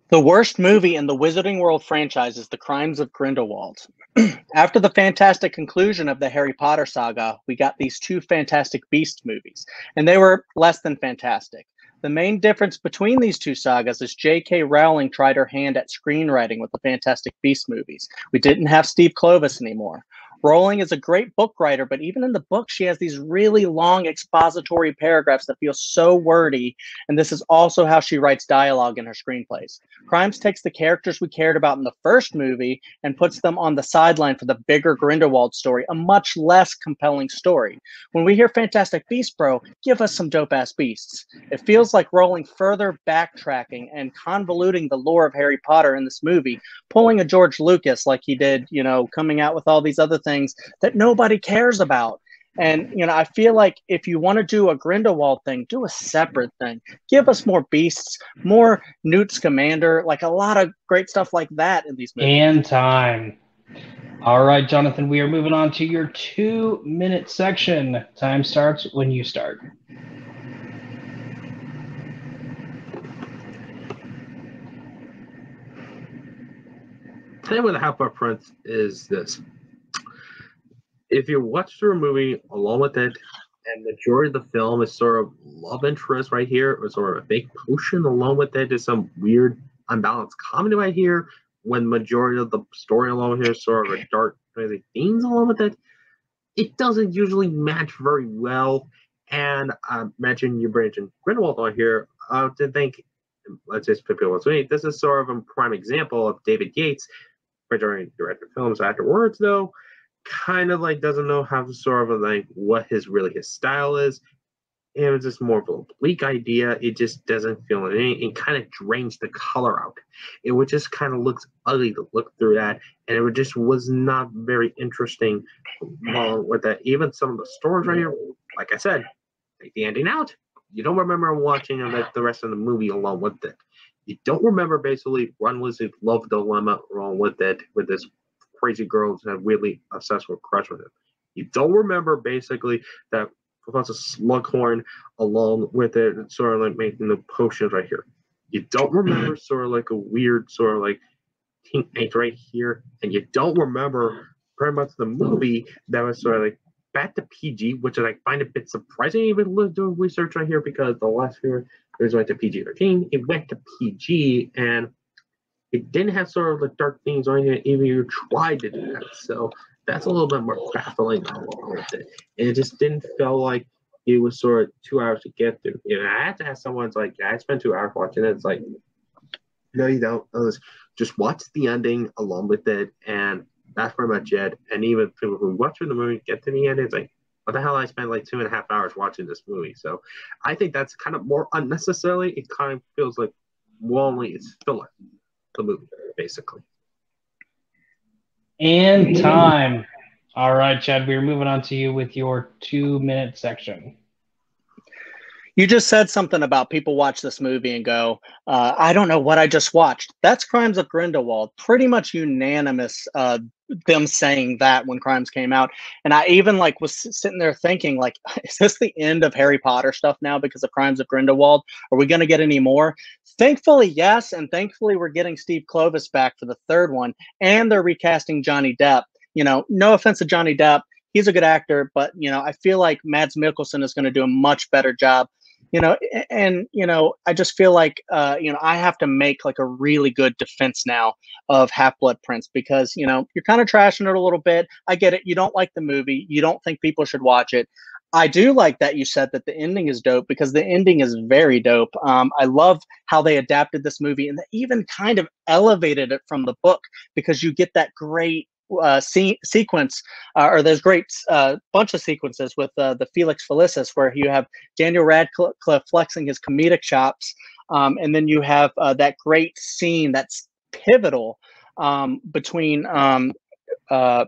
The worst movie in the Wizarding World franchise is The Crimes of Grindelwald. After the fantastic conclusion of the Harry Potter saga, we got these two Fantastic Beast movies, and they were less than fantastic. The main difference between these two sagas is J.K. Rowling tried her hand at screenwriting with the Fantastic Beast movies. We didn't have Steve Kloves anymore. Rowling is a great book writer, but even in the book, she has these really long expository paragraphs that feel so wordy. And this is also how she writes dialogue in her screenplays. Crimes takes the characters we cared about in the first movie and puts them on the sideline for the bigger Grindelwald story, a much less compelling story. When we hear Fantastic Beasts, bro, give us some dope ass beasts. It feels like Rowling further backtracking and convoluting the lore of Harry Potter in this movie, pulling a George Lucas like he did, you know, coming out with all these other things that nobody cares about. And you know, I feel like if you want to do a Grindelwald thing, do a separate thing. Give us more beasts, more Newt Scamander, like a lot of great stuff like that in these movies. And time. All right, Jonathan, we are moving on to your two minute section. Time starts when you start. Today with the half bar prince is this. If you watch through a movie along with it, and majority of the film is sort of love interest right here, or sort of a fake potion along with it is some weird unbalanced comedy right here, when majority of the story along here is sort of a dark crazy themes along with it, it doesn't usually match very well. And I mentioned you mentioned Grindelwald on here. I to think, let's just put people me. This is sort of a prime example of David Yates, majority director films afterwards, though, kind of like doesn't know how to sort of like what his really his style is. It was just more of a bleak idea. It just doesn't feel it. It kind of drains the color out. It would just kind of looks ugly to look through that, and it just was not very interesting. Along with that, even some of the stories right here, like I said, like the ending out. You don't remember watching the, rest of the movie along with it. You don't remember basically Ron Weasley's love dilemma along with it, with this crazy girl who's weirdly obsessed with crush with him. You don't remember basically that Professor Slughorn along with it, and sort of like making the potions right here. You don't remember sort of like a weird sort of like teenage right here, and you don't remember pretty much the movie that was sort of like back to PG, which I find a bit surprising even doing research right here because the last year it was went to PG 13, it went to PG and it didn't have sort of like dark themes or it, even you tried to do that. So that's a little bit more baffling along with it. And it just didn't feel like it was sort of two hours to get through. You know, I had to ask someone's like, I spent two hours watching it. It's like, no, you don't. Was just watch the ending along with it, and that's pretty much it. And even people who watch the movie get to the end, it's like, what the hell? I spent like two and a half hours watching this movie. So I think that's kind of more unnecessarily. It kind of feels like, well, only it's filler, the movie, basically. And time. All right, Chad, we're moving on to you with your two minute section. You just said something about people watch this movie and go, uh, I don't know what I just watched. That's Crimes of Grindelwald. Pretty much unanimous, uh, them saying that when Crimes came out. And I even like was sitting there thinking, like, is this the end of Harry Potter stuff now because of Crimes of Grindelwald? Are we going to get any more? Thankfully, yes. And thankfully, we're getting Steve Kloves back for the third one. And they're recasting Johnny Depp. You know, no offense to Johnny Depp he's a good actor, but you know, I feel like Mads Mikkelsen is going to do a much better job you know and you know i just feel like uh you know i have to make like a really good defense now of half blood prince because you know you're kind of trashing it a little bit. I get it. You don't like the movie. You don't think people should watch it. I do like that you said that the ending is dope because the ending is very dope. Um, i love how they adapted this movie and they even kind of elevated it from the book because you get that great uh, se- sequence, uh, or there's great uh, bunch of sequences with uh, the Felix Felicis, where you have Daniel Radcliffe flexing his comedic chops, um, and then you have uh, that great scene that's pivotal um, between um, uh,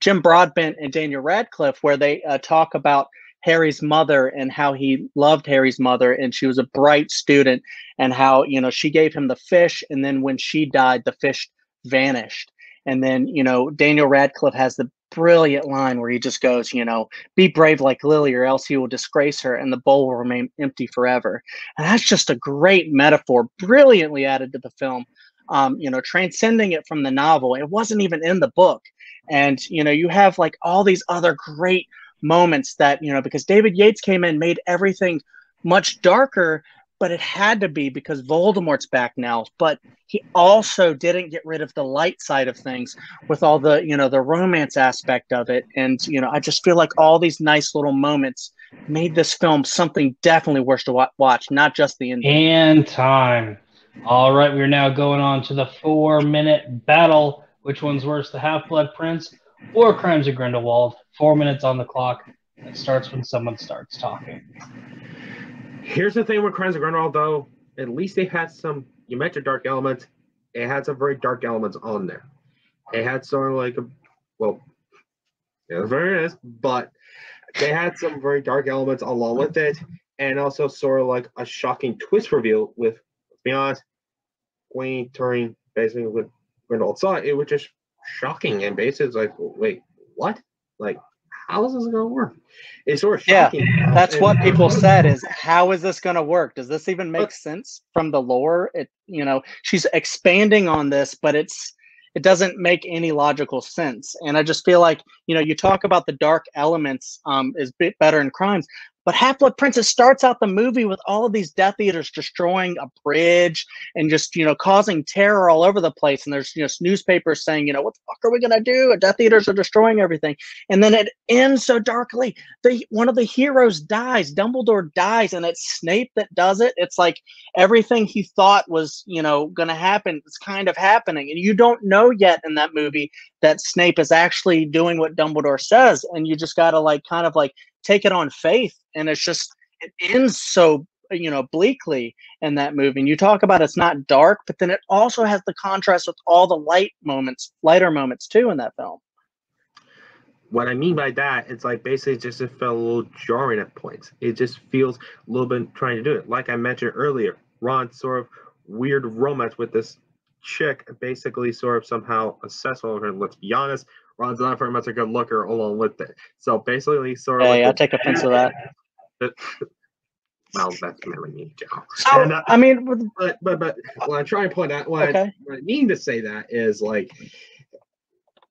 Jim Broadbent and Daniel Radcliffe, where they talk about Harry's mother and how he loved Harry's mother and she was a bright student and how you know she gave him the fish and then when she died the fish vanished and then, you know, Daniel Radcliffe has the brilliant line where he just goes, you know, be brave like Lily or else he will disgrace her and the bowl will remain empty forever. And that's just a great metaphor, brilliantly added to the film. Um, you know, transcending it from the novel. It wasn't even in the book. And, you know, you have like all these other great moments that, you know, because David Yates came in, made everything much darker, but it had to be because Voldemort's back now. But he also didn't get rid of the light side of things with all the, you know, the romance aspect of it. And, you know, I just feel like all these nice little moments made this film something definitely worth to watch, not just the end. And time. All right, we're now going on to the four minute battle. Which one's worse, the Half Blood Prince or Crimes of Grindelwald? Four minutes on the clock. It starts when someone starts talking. Here's the thing with Crimes of Grindelwald, though. At least they had some. You mentioned dark elements. It had some very dark elements on there. It had sort of like a, well, it was very nice, but they had some very dark elements along with it, and also sort of like a shocking twist reveal with, let's be honest, Queen turning basically with Grindelwald saw it, it was just shocking and basically like, wait, what? Like, how is this going to work? It's sort of shocking. Yeah, that's and, what people said is how is this going to work? Does this even make but, sense from the lore? It, you know, she's expanding on this, but it's it doesn't make any logical sense. And I just feel like, you know, you talk about the dark elements um, is bit better in crimes, but Half Blood Princess starts out the movie with all of these Death Eaters destroying a bridge and just, you know, causing terror all over the place. And there's, you know, newspapers saying, you know, what the fuck are we going to do? Death Eaters are destroying everything. And then it ends so darkly. The, one of the heroes dies. Dumbledore dies, and it's Snape that does it. It's like everything he thought was, you know, going to happen is kind of happening. And you don't know yet in that movie that Snape is actually doing what Dumbledore says. And you just got to, like, kind of like, take it on faith and it's just it ends so you know bleakly in that movie and you talk about it's not dark but then it also has the contrast with all the light moments lighter moments too in that film what I mean by that, it's like basically just it felt a little jarring at points. It just feels a little bit trying to do it. Like I mentioned earlier, Ron sort of weird romance with this chick, basically sort of somehow obsessed with her. Let's be honest, Ron's not very much a good looker along with it. So basically, sort of. Hey, like I'll take offense to that. well, that's really mean, Joe. So, and, uh, I mean, but but but what I try and point out, what, okay. I, what I mean to say that is like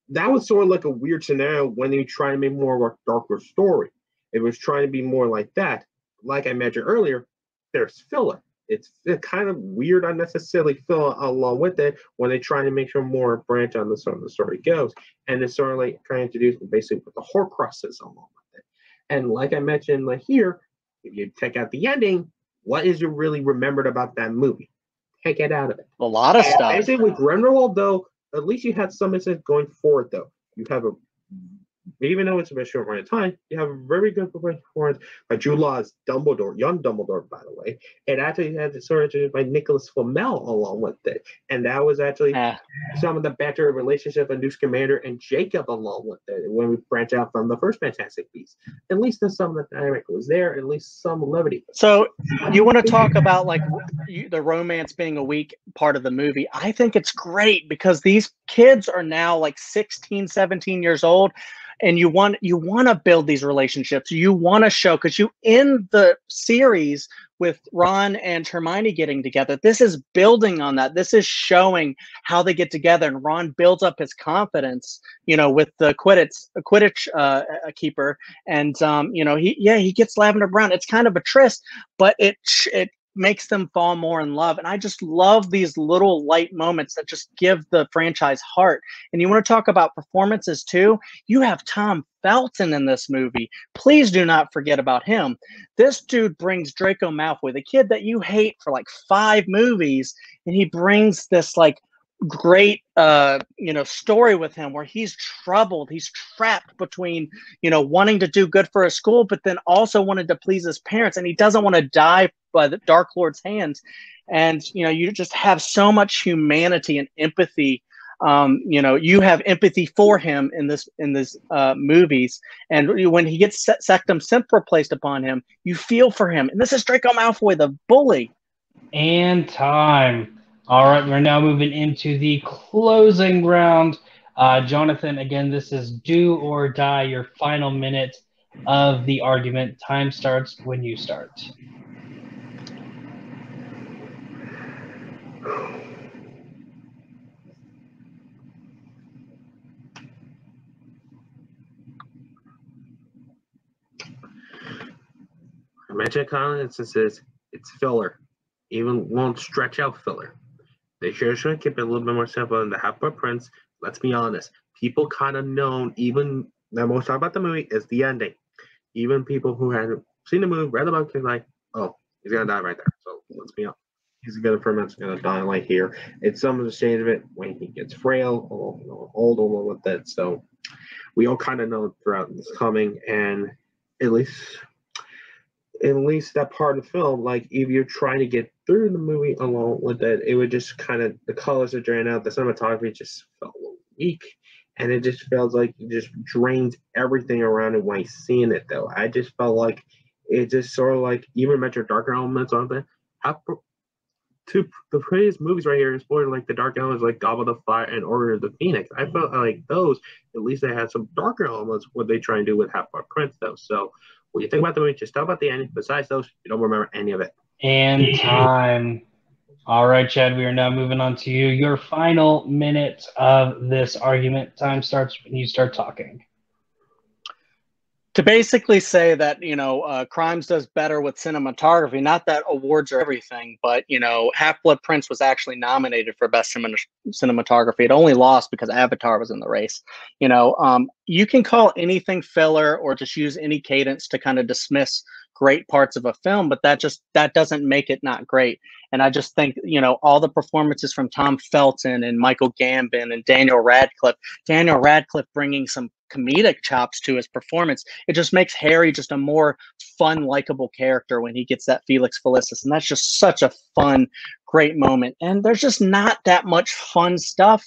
that was sort of like a weird scenario when they try to make more of a darker story. It was trying to be more like that. Like I mentioned earlier, there's filler it's kind of weird, unnecessarily fill along with it when they try to make sure more branch on the sort of the story goes, and it's sort of like trying to do basically what the Horcruxes along with it. And like I mentioned like here, if you take out the ending, what is you really remembered about that movie? Take it out of it. A lot of stuff. I say with Grindelwald, though, at least you had some instance going forward, though. You have a even though it's a bit short amount of time, you have a very good performance by Jude Law's Dumbledore, young Dumbledore, by the way. It actually had the sort of by Nicholas Flamel along with it, and that was actually uh, some of the better relationship of Newt Scamander and Jacob along with it. When we branch out from the first Fantastic Beasts, at least there's some of the dynamic was there, at least some levity. So you want to talk about like the romance being a weak part of the movie? I think it's great because these kids are now like 16, 17 years old and you want you want to build these relationships. You want to show because you in the series with ron and hermione getting together this is building on that. This is showing how they get together and ron builds up his confidence you know with the quidditch quidditch uh, keeper and um, you know he yeah he gets lavender brown. It's kind of a tryst but it it makes them fall more in love. And I just love these little light moments that just give the franchise heart. And you want to talk about performances too? You have Tom Felton in this movie. Please do not forget about him. This dude brings Draco Malfoy, the kid that you hate for like five movies, and he brings this like great uh you know story with him where he's troubled he's trapped between you know wanting to do good for his school but then also wanted to please his parents and he doesn't want to die by the dark lord's hands. And you know you just have so much humanity and empathy um, you know you have empathy for him in this in this uh, movies. And when he gets Sectumsempra placed upon him you feel for him. And this is draco malfoy the bully. And time all right, we're now moving into the closing round. Uh, Jonathan, again, this is do or die, your final minute of the argument. Time starts when you start. I mentioned common instances, it's filler. even won't stretch out filler. They sure should keep it a little bit more simple than the Half Blood Prince. Let's be honest, people kind of known even the most talk about the movie is the ending. Even people who hadn't seen the movie, read the book, like, oh, he's gonna die right there. So let's be honest. He's gonna pretty much gonna die like here. It's some of the stage of it when he gets frail, or, old along with it. So we all kind of know throughout this coming, and at least at least that part of the film, like if you're trying to get through the movie along with it, it would just kind of the colors are drained out, the cinematography just felt weak, and it just feels like it just drains everything around it when seeing it. Though I just felt like it just sort of like even Metro Darker elements on it. How two the previous movies right here explored like the dark elements like Goblet of Fire and Order of the Phoenix. I felt like those at least they had some darker elements what they try and do with Half Blood Prince though. So when you think about the movie, just talk about the ending. Besides those, you don't remember any of it. And time. All right, Chad, we are now moving on to you. Your final minute of this argument. Time starts when you start talking. To basically say that, you know, uh, Crimes does better with cinematography, not that awards are everything, but, you know, Half Blood Prince was actually nominated for Best Cinem- Cinematography. It only lost because Avatar was in the race. You know, um, you can call anything filler or just use any cadence to kind of dismiss great parts of a film, but that just that doesn't make it not great. And I just think you know all the performances from Tom Felton and Michael Gambon and Daniel Radcliffe. Daniel Radcliffe bringing some comedic chops to his performance. It just makes Harry just a more fun, likable character when he gets that Felix Felicis, and that's just such a fun, great moment. And there's just not that much fun stuff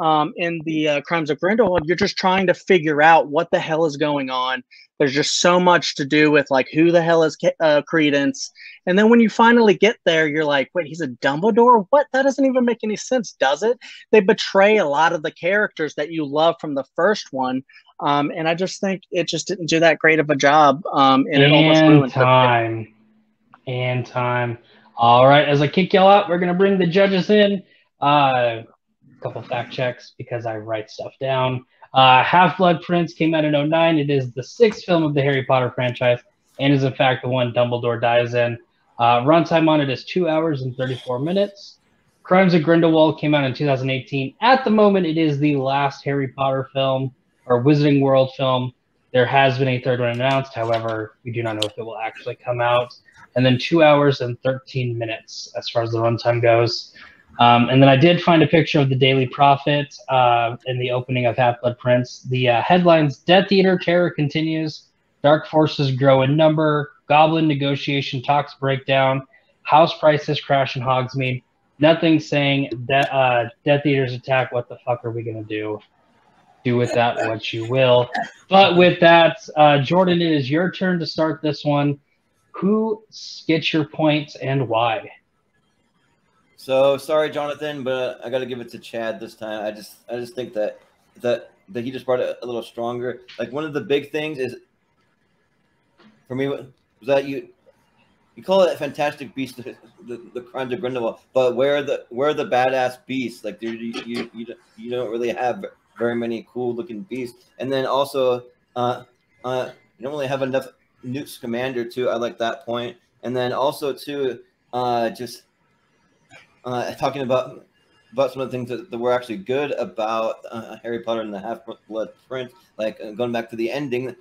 um, in the uh, Crimes of Grindelwald, you're just trying to figure out what the hell is going on. There's just so much to do with like who the hell is uh, Credence, and then when you finally get there, you're like, wait, he's a Dumbledore? What? That doesn't even make any sense, does it? They betray a lot of the characters that you love from the first one, um, and I just think it just didn't do that great of a job, um, and, and it almost ruined time. And time. All right, as I kick y'all out, we're gonna bring the judges in. Uh, couple fact checks because I write stuff down. Uh, Half Blood Prince came out in 09. It is the sixth film of the Harry Potter franchise and is, in fact, the one Dumbledore dies in. Uh, runtime on it is two hours and 34 minutes. Crimes of Grindelwald came out in 2018. At the moment, it is the last Harry Potter film or Wizarding World film. There has been a third one announced. However, we do not know if it will actually come out. And then two hours and 13 minutes as far as the runtime goes. Um, and then I did find a picture of the Daily Prophet uh, in the opening of Half Blood Prince. The uh, headlines Death Eater terror continues, dark forces grow in number, goblin negotiation talks break down, house prices crash in Hogsmeade. Nothing saying that uh, Death Eaters attack. What the fuck are we going to do? Do with that what you will. But with that, uh, Jordan, it is your turn to start this one. Who gets your points and why? So sorry, Jonathan, but I got to give it to Chad this time. I just, I just think that that that he just brought it a little stronger. Like one of the big things is for me was that you you call it Fantastic Beast, the, the, the Crimes of Grindelwald, but where the where the badass beasts? Like you you you, you don't really have very many cool looking beasts, and then also uh uh you don't really have enough Newt Scamander too. I like that point, and then also too uh just uh, talking about about some of the things that, that were actually good about uh, Harry Potter and the Half Blood Prince. Like uh, going back to the ending,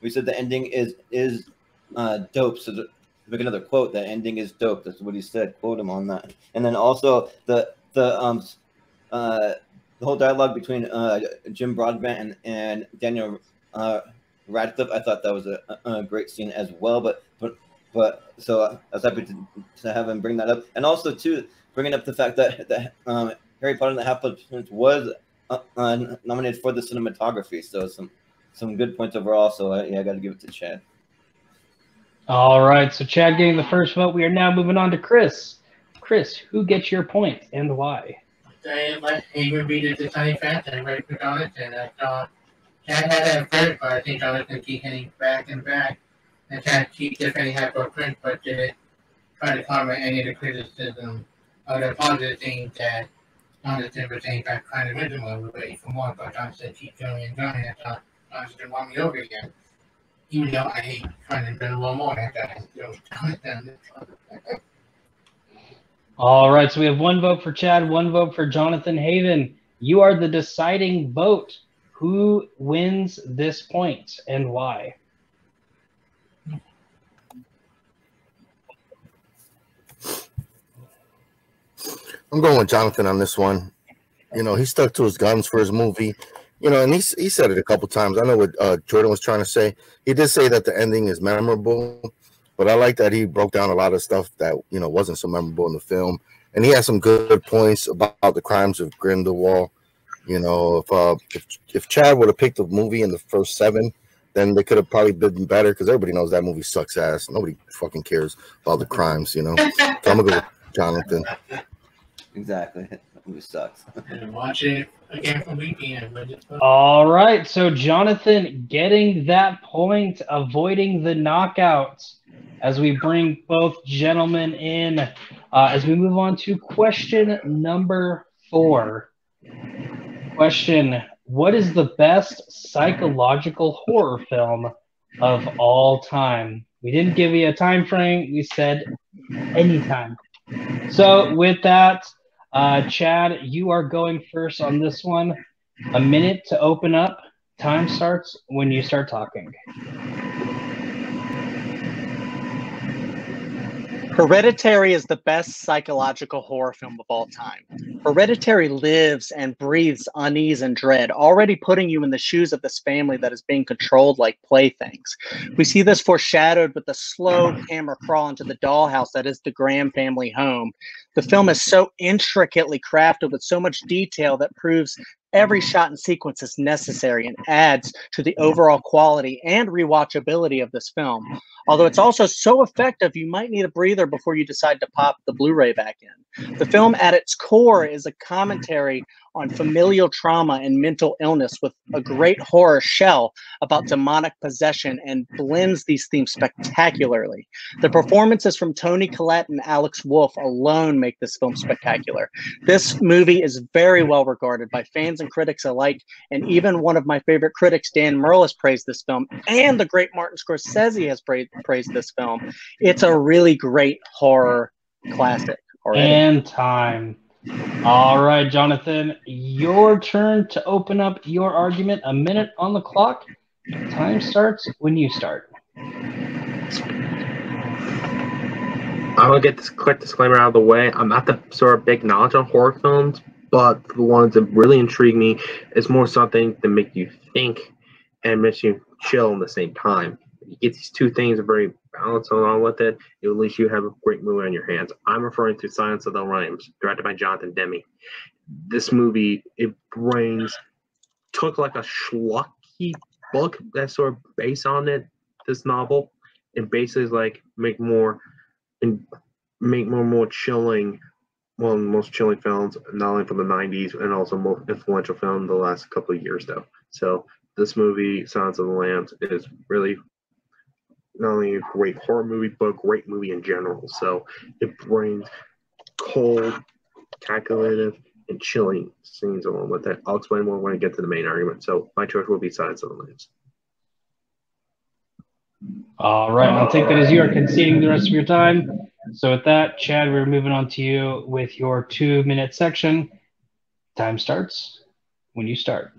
we said the ending is is uh, dope. So to make another quote, the ending is dope. That's what he said. Quote him on that. And then also the the um uh the whole dialogue between uh Jim Broadbent and, and Daniel uh Radcliffe. I thought that was a, a great scene as well. But but but so I was happy to, to have him bring that up, and also too bringing up the fact that that um, Harry Potter and the Half Blood Prince was uh, uh, nominated for the cinematography. So some some good points overall. So uh, yeah, I got to give it to Chad. All right, so Chad getting the first vote. We are now moving on to Chris. Chris, who gets your point and why? I let Hager beat it to Sunny Fast and everybody put on it, and I thought Chad had that first, but I think I was going to keep hitting back and back and try to keep defending print, but did try to comment any of the criticism of the positive things that was saying about kind of original was waiting for more, but Jonathan said keep going and going. I thought Jonathan didn't want me over again. Even though I hate trying to do a little more after I still Jonathan. All right, so we have one vote for Chad, one vote for Jonathan Haven. You are the deciding vote. Who wins this point and why? I'm going with Jonathan on this one. You know, he stuck to his guns for his movie. You know, and he he said it a couple times. I know what uh, Jordan was trying to say. He did say that the ending is memorable, but I like that he broke down a lot of stuff that you know wasn't so memorable in the film, and he had some good points about the crimes of Grindelwald. You know, if uh, if if Chad would have picked the movie in the first seven, then they could have probably been better because everybody knows that movie sucks ass. Nobody fucking cares about the crimes, you know. So I'm gonna go Jonathan. Exactly. That movie sucks. And watch it again from weekend. All right, so Jonathan getting that point, avoiding the knockouts as we bring both gentlemen in. Uh, as we move on to question number four. Question What is the best psychological horror film of all time? We didn't give you a time frame, we said anytime. So, with that, uh, Chad, you are going first on this one. A minute to open up. Time starts when you start talking. Hereditary is the best psychological horror film of all time. Hereditary lives and breathes unease and dread, already putting you in the shoes of this family that is being controlled like playthings. We see this foreshadowed with the slow camera crawl into the dollhouse that is the Graham family home. The film is so intricately crafted with so much detail that proves every shot and sequence is necessary and adds to the overall quality and rewatchability of this film. Although it's also so effective, you might need a breather before you decide to pop the Blu ray back in. The film, at its core, is a commentary on familial trauma and mental illness with a mm-hmm. great horror shell about mm-hmm. demonic possession and blends these themes mm-hmm. spectacularly. The performances from Toni Collette and Alex Wolff alone make this film spectacular. This movie is very well regarded by fans and critics alike, and even one of my favorite critics, Dan Murrell, has praised this film, and the great Martin Scorsese has praised, praised this film. It's a really great horror classic. Already. And time. All right, Jonathan, your turn to open up your argument. A minute on the clock. Time starts when you start. I'm gonna get this quick disclaimer out of the way. I'm not the sort of big knowledge on horror films, but the ones that really intrigue me is more something that make you think and makes you chill at the same time. You get these two things very balanced along with it. At least you have a great movie on your hands. I'm referring to Silence of the Lambs, directed by Jonathan Demme. This movie, it brings took like a schlocky book that's sort of based on it, this novel, and basically like make more and make more more chilling one of the most chilling films, not only from the '90s and also most influential film the last couple of years, though. So this movie, Silence of the Lambs, is really not only a great horror movie, but a great movie in general. So it brings cold, calculative, and chilling scenes along with it. I'll explain more when I get to the main argument. So my choice will be Silence of the Lambs. All right, I'll take that as you are conceding the rest of your time. So with that, Chad, we're moving on to you with your two-minute section. Time starts when you start.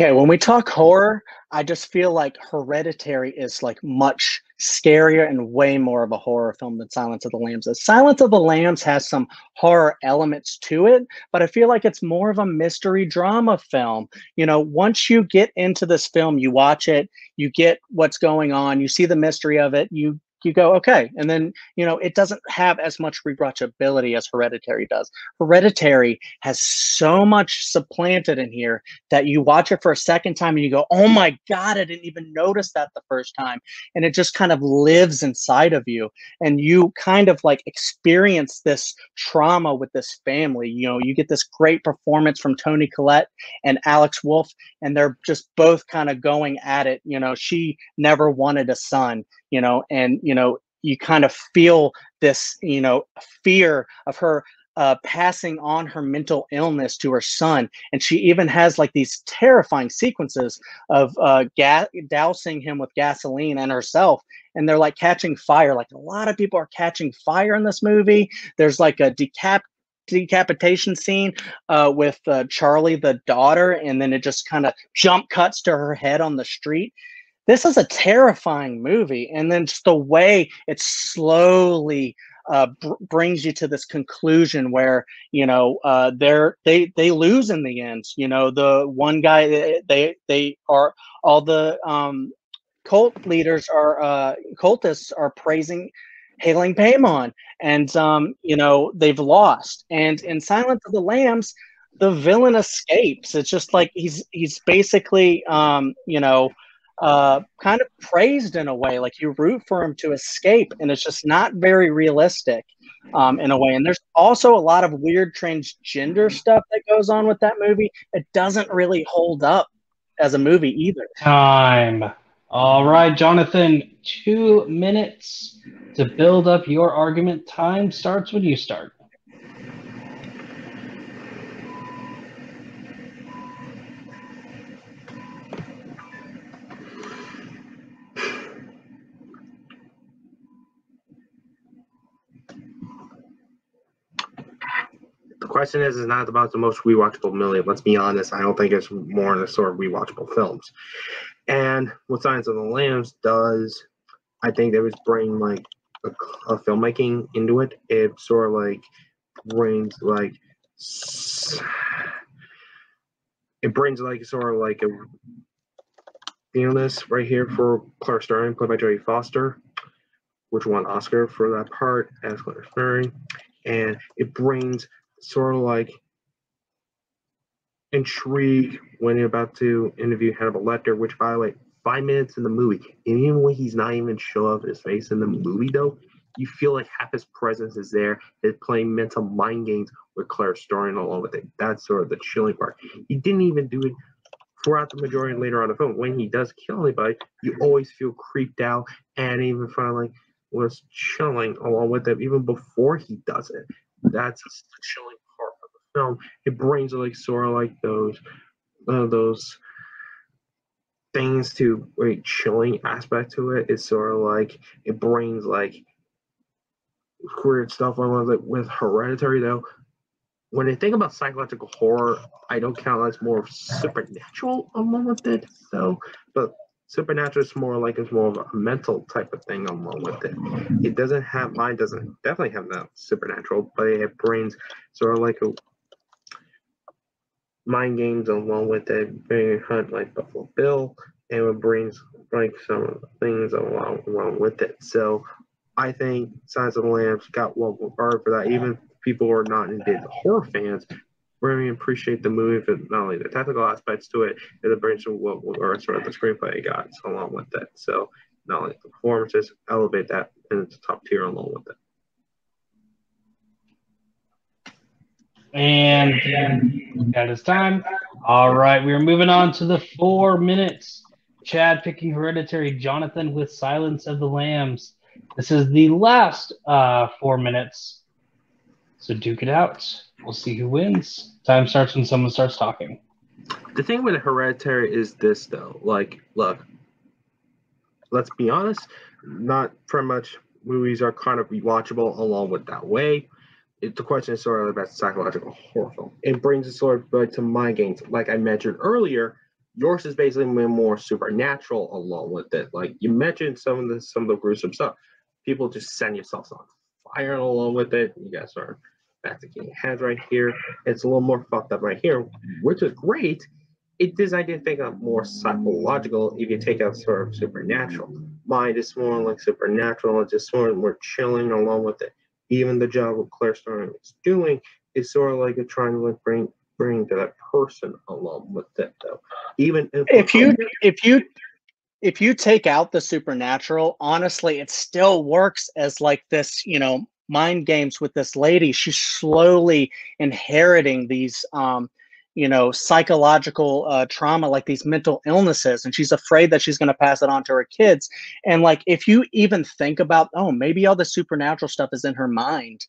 Okay, when we talk horror, I just feel like Hereditary is like much scarier and way more of a horror film than Silence of the Lambs is. Silence of the Lambs has some horror elements to it, but I feel like it's more of a mystery drama film. You know, once you get into this film, you watch it, you get what's going on, you see the mystery of it, you you go okay and then you know it doesn't have as much rewatchability as hereditary does. Hereditary has so much supplanted in here that you watch it for a second time and you go oh my god i didn't even notice that the first time and it just kind of lives inside of you and you kind of like experience this trauma with this family. You know you get this great performance from toni collette and alex wolff and they're just both kind of going at it. You know she never wanted a son you know and you know you kind of feel this you know fear of her uh, passing on her mental illness to her son. And she even has like these terrifying sequences of uh, ga- dousing him with gasoline and herself. And they're like catching fire. Like a lot of people are catching fire in this movie. There's like a decap decapitation scene uh, with uh, Charlie, the daughter, and then it just kind of jump cuts to her head on the street. This is a terrifying movie, and then just the way it slowly uh, br- brings you to this conclusion where you know uh, they're they they lose in the end. You know, the one guy they they are all the um, cult leaders are uh, cultists are praising hailing Paimon, and um, you know they've lost. And in Silence of the Lambs, the villain escapes. It's just like he's he's basically um, you know uh, kind of praised in a way. Like you root for him to escape, and it's just not very realistic um, in a way. And there's also a lot of weird transgender stuff that goes on with that movie. It doesn't really hold up as a movie either. Time. All right, Jonathan, two minutes to build up your argument. Time starts when you start. The question is, is not about the most rewatchable million. Let's be honest. I don't think it's more in the sort of rewatchable films. And what Science of the Lambs does, I think they was bring like a, a filmmaking into it. It sort of like brings like it brings like sort of like a illness right here for Claire Starling, played by Jodie Foster, which won Oscar for that part as Claire Starling, and it brings sort of like intrigued when you're about to interview Hannibal Lecter, which by the way, five minutes in the movie, and even when he's not even show up his face in the movie though, you feel like half his presence is there. They're playing mental mind games with Claire Starling along with it. That's sort of the chilling part. He didn't even do it throughout the majority and later on the film. When he does kill anybody, you always feel creeped out and even finally was chilling along with it even before he does it. That's the chilling part of the film. It brings like sort of like those uh, those things to a chilling aspect to it. It's sort of like it brings like weird stuff on with it with hereditary though. When I think about psychological horror, I don't count as more supernatural along with it though. But supernatural is more like it's more of a mental type of thing along with it. It doesn't have mine doesn't definitely have that supernatural, but it brings sort of like a mind games along with it, bringing hunt like Buffalo Bill, and it brings like some things along along with it. So I think Signs of the Lambs got well regarded for that. Even people who are not indeed horror fans really appreciate the movie for not only the technical aspects to it, and the brings of what or sort of the screenplay it got along with it. So not only the performances, elevate that and it's top tier along with it. And that is time. All right, we are moving on to the four minutes. Chad picking Hereditary, Jonathan with Silence of the Lambs. This is the last uh, four minutes. So duke it out. We'll see who wins. Time starts when someone starts talking. The thing with Hereditary is this though. Like, look, let's be honest, not very much movies are kind of rewatchable along with that way. It, the question is sort of about psychological horror film. It brings us sort of back to my games. Like I mentioned earlier, yours is basically more supernatural along with it. Like you mentioned some of the some of the gruesome stuff. People just send yourselves on fire along with it. You guys are your heads right here. It's a little more fucked up right here, which is great. It does I did think of more psychological if you take out sort of supernatural. Mine is more like supernatural, it's just sort of more chilling along with it. Even the job what Claire Starling is doing is sort of like a trying to like bring bring to that person along with it though. Even if, If you if you if you take out the supernatural, honestly, it still works as like this, you know, mind games with this lady. She's slowly inheriting these, um, you know, psychological uh, trauma, like these mental illnesses, and she's afraid that she's going to pass it on to her kids. And like, if you even think about, oh, maybe all the supernatural stuff is in her mind.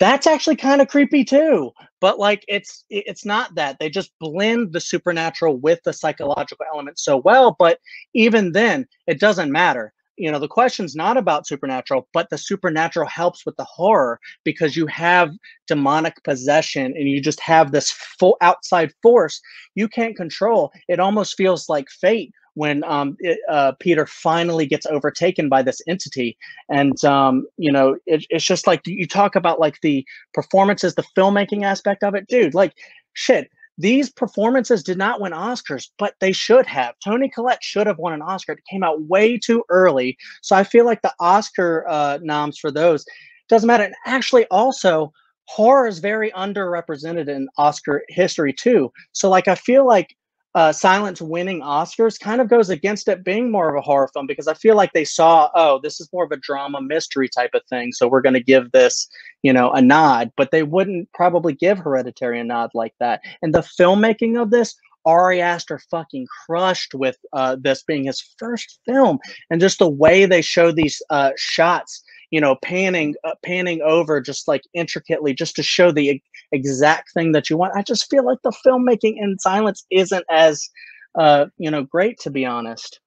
That's actually kind of creepy too but like it's it's not that they just blend the supernatural with the psychological element so well but even then it doesn't matter. You know the question's not about supernatural but the supernatural helps with the horror because you have demonic possession and you just have this full outside force you can't control. It almost feels like fate when um, it, uh, Peter finally gets overtaken by this entity. And, um, you know, it, it's just like you talk about like the performances, the filmmaking aspect of it, dude, like shit. These performances did not win Oscars, but they should have. Toni Collette should have won an Oscar. It came out way too early. So I feel like the Oscar uh, noms for those doesn't matter. And actually, also, horror is very underrepresented in Oscar history too. So like I feel like uh, Silence winning Oscars kind of goes against it being more of a horror film because I feel like they saw, oh, this is more of a drama mystery type of thing, so we're going to give this, you know, a nod. But they wouldn't probably give Hereditary a nod like that. And the filmmaking of this, Ari Aster fucking crushed with uh, this being his first film, and just the way they show these uh, shots you know panning uh, panning over just like intricately just to show the exact thing that you want i just feel like the filmmaking in silence isn't as uh you know great to be honest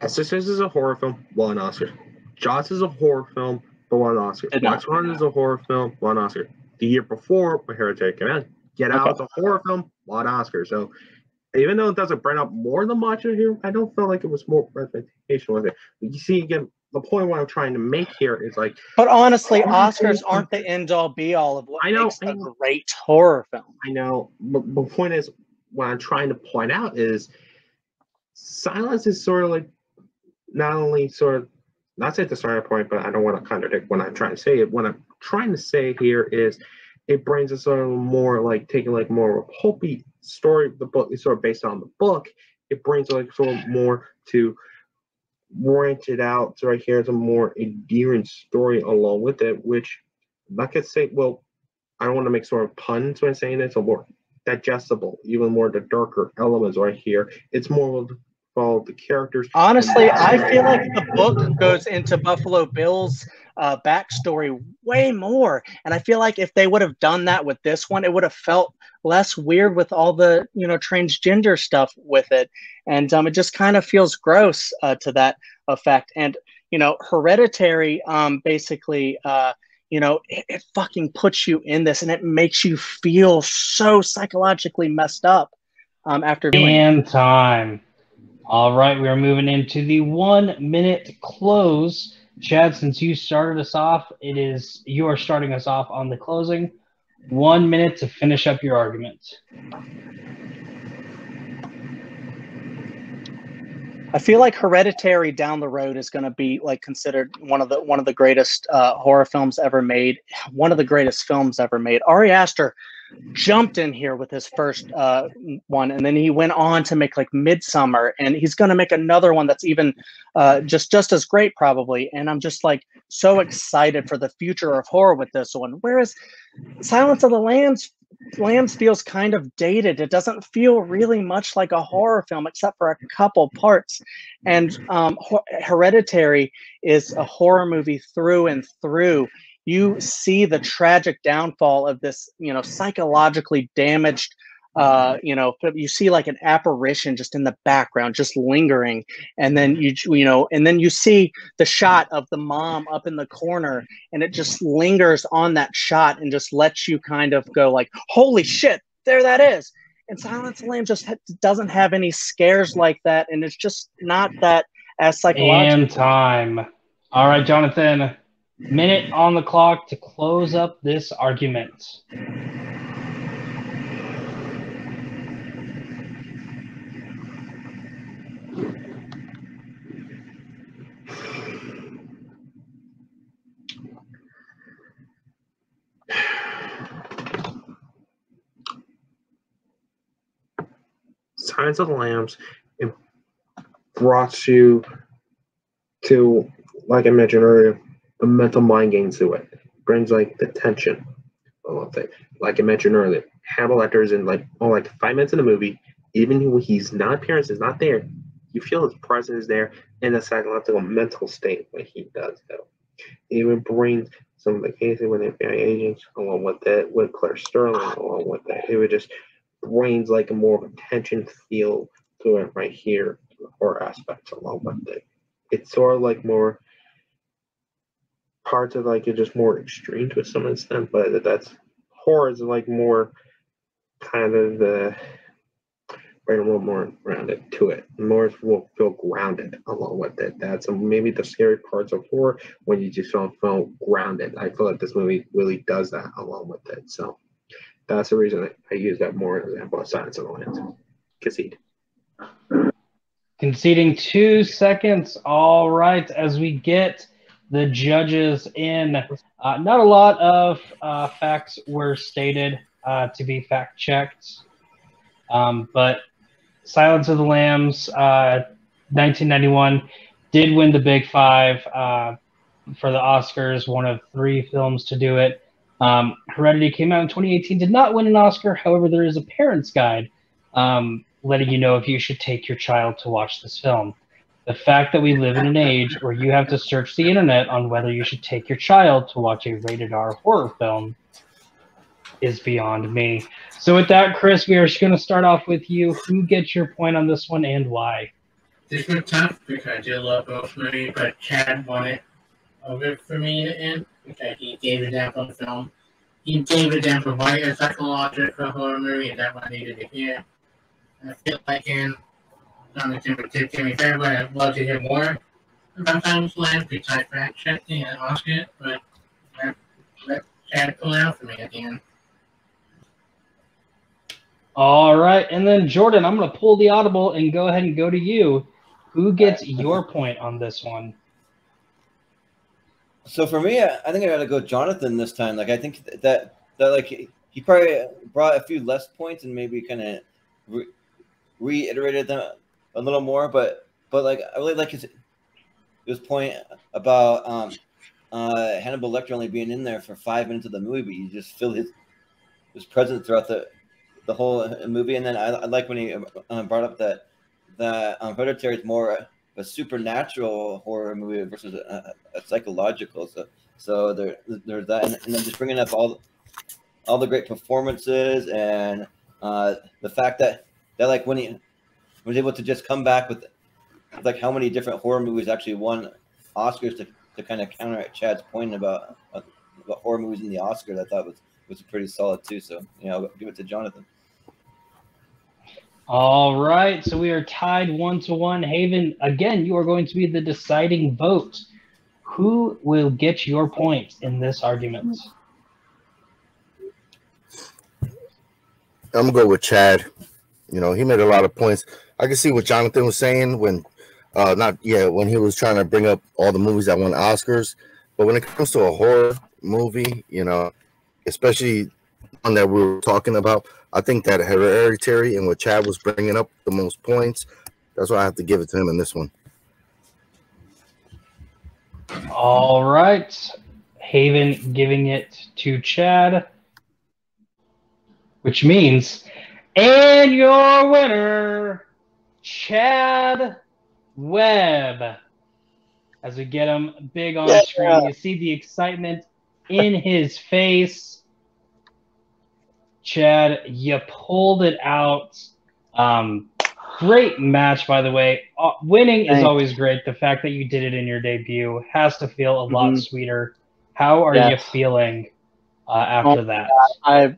Exorcist is a horror film, won an Oscar. Jaws is a horror film, but won an Oscar. Black. Swan is a horror film, won an Oscar. The year before, when Hereditary came out, Get Out Okay. is a horror film, won an Oscar. So even though it doesn't bring up more than much in here, I don't feel like it was more representation with it. You see, again, the point what I'm trying to make here is like but honestly oscars aren't the end all be all of what I know, makes I a know. great horror film I know, but the point is, what I'm trying to point out is silence is sort of like not only sort of not say the starting point, but I don't want to contradict what I'm trying to say. It what I'm trying to say here is it brings us sort of more like taking like more of a pulpy story. The book is sort of based on the book. It brings like sort of more to warrant it out. So right here is a more endearing story along with it, which I could say, well, I don't want to make sort of puns when saying it, so more digestible, even more the darker elements right here. It's more of follow the characters. honestly i feel like the book goes into buffalo bill's uh, backstory way more and i feel like if they would have done that with this one it would have felt less weird with all the you know transgender stuff with it and um, it just kind of feels gross uh, to that effect and you know hereditary um, basically uh, you know it, it fucking puts you in this and it makes you feel so psychologically messed up um, after doing it. And time. All right, we are moving into the one minute close. Chad, since you started us off, it is you are starting us off on the closing. One minute to finish up your argument. I feel like Hereditary down the road is going to be like considered one of the one of the greatest uh, horror films ever made, one of the greatest films ever made. Ari Aster jumped in here with his first uh, one, and then he went on to make like Midsommar, and he's going to make another one that's even uh, just just as great probably. And I'm just like so excited for the future of horror with this one. Whereas Silence of the Lambs Lambs feels kind of dated. It doesn't feel really much like a horror film except for a couple parts. And um, Hereditary is a horror movie through and through. You see the tragic downfall of this, you know, psychologically damaged. Uh, you know, you see like an apparition just in the background, just lingering, and then you, you know, and then you see the shot of the mom up in the corner, and it just lingers on that shot and just lets you kind of go like, "Holy shit, there that is." And Silence of the just ha- doesn't have any scares like that, and it's just not that as psychological. And time. All right, Jonathan. Minute on the clock to close up this argument. Signs of the Lambs, it brought you to, like I mentioned earlier, the mental mind games to it. Brings like the tension. One thing, like I mentioned earlier, Hannibal Lecter is in like oh like five minutes in the movie. Even when he's not appearance is not there, you feel his presence there in a psychological mental state when he does though. It even brings some of the cases with FBI agents, along with that, with Claire Sterling, along with that. It would just brings like a more of a tension feel to it right here, or aspects along with it. It's sort of like more parts of like it just more extreme to some extent, but that's horror is like more kind of the bring a little more grounded to it. More will feel grounded along with it. That's maybe the scary parts of horror when you just don't feel grounded. I feel like this movie really does that along with it. So that's the reason I, use that more example of Silence of the Lambs. Concede. Conceding two seconds. All right, as we get the judges in, uh, not a lot of uh, facts were stated uh, to be fact checked, um, but Silence of the Lambs, 1991, uh, did win the Big Five uh, for the Oscars, one of three films to do it. Um, Heredity came out in 2018, did not win an Oscar. However, there is a parent's guide um, letting you know if you should take your child to watch this film. The fact that we live in an age where you have to search the internet on whether you should take your child to watch a rated R horror film is beyond me. So with that, Chris, we are just going to start off with you. Who gets your point on this one and why? This was tough because I did love both movies, but Chad won it over for me in the end because he gave it down the film. He gave it down for why a psychological horror movie, and that's what I needed to hear. I feel like in Jonathan would give me fair, but I'd love to hear more about Silence Land besides fact checking and Oscar, but that, that Chad pulled out for me at the end. All right. And then, Jordan, I'm going to pull the audible and go ahead and go to you. Who gets your point on this one? So for me, I think I got to go Jonathan this time. Like, I think that, that like, he probably brought a few less points and maybe kind of re- reiterated them a little more. But, but like, I really like his, his point about um, uh, Hannibal Lecter only being in there for five minutes of the movie, you just feel his, his presence throughout the the whole uh, movie. And then I, I like when he uh, brought up that that um, Hereditary is more a supernatural horror movie versus a, a psychological. So so there there's that, and, and, then just bringing up all all the great performances and uh, the fact that that like when he was able to just come back with like how many different horror movies actually won Oscars to, to kind of counter at Chad's point about uh, about horror movies in the Oscars. I thought was was pretty solid too. So you know, I'll give it to Jonathan. All right, so we are tied one to one. Haven, again, you are going to be the deciding vote. Who will get your point in this argument? I'm gonna go with Chad. You know, he made a lot of points. I can see what Jonathan was saying when, uh, not yeah, when he was trying to bring up all the movies that won Oscars. But when it comes to a horror movie, you know, especially one that we were talking about, I think that hereditary and what Chad was bringing up the most points. That's why I have to give it to him in this one. All right. Haven giving it to Chad, which means, and your winner, Chad Webb. As we get him big on yeah. screen, you see the excitement in his face. Chad, you pulled it out. Um, great match, by the way. Uh, winning Thanks. is always great. The fact that you did it in your debut has to feel a mm-hmm. lot sweeter. How are yes. you feeling uh, after oh, that? I,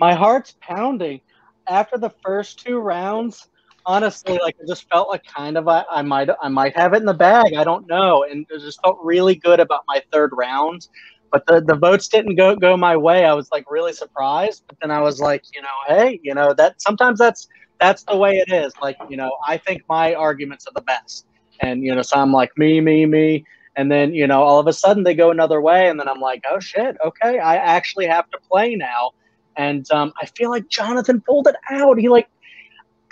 my heart's pounding. After the first two rounds, honestly, like it just felt like kind of I, I might I might have it in the bag. I don't know, and it just felt really good about my third round. But the, the votes didn't go go my way. I was like really surprised, but then I was like, you know, hey, you know that sometimes that's that's the way it is. Like, you know, I think my arguments are the best, and you know, so I'm like me, me, me, and then you know, all of a sudden they go another way, and then I'm like, oh shit, okay, I actually have to play now, and um, I feel like Jonathan pulled it out. He like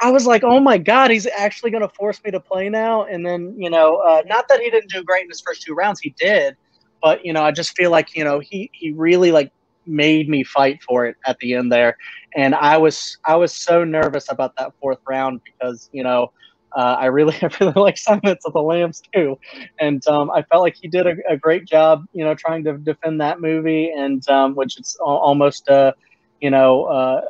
I was like, oh my God, he's actually going to force me to play now. And then, you know, uh, not that he didn't do great in his first two rounds, he did but you know, I just feel like you know he he really like made me fight for it at the end there, and I was I was so nervous about that fourth round because you know. uh, I really, I really like Silence of the Lambs too, and um, I felt like he did a, a, great job, you know, trying to defend that movie, and um, which it's almost, uh, you know, uh,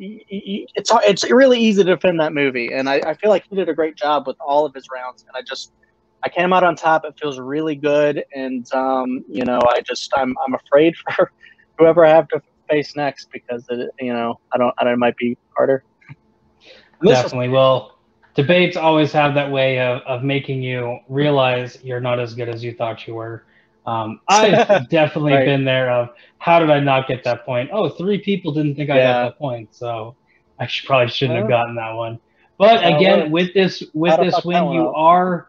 it's it's really easy to defend that movie, and I, I feel like he did a great job with all of his rounds, and I just. I came out on top. It feels really good, and um, you know, I just I'm I'm afraid for whoever I have to face next because it, you know I don't I don't it might be harder. Definitely. well, debates always have that way of, of making you realize you're not as good as you thought you were. Um, I've definitely right. been there of how did I not get that point? Oh, three people didn't think I yeah. got that point, so I should, probably shouldn't have gotten that one. But again, with this with this win, you out. are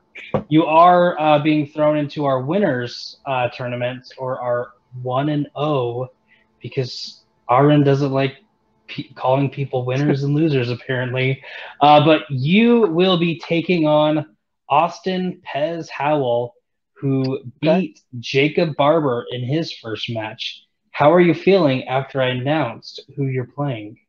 you are uh, being thrown into our winners uh, tournament or our one and O oh, because Aaron doesn't like calling people winners and losers, apparently. Uh, but you will be taking on Austin Pez Howell, who beat. Jacob Barber in his first match. How are you feeling after I announced who you're playing?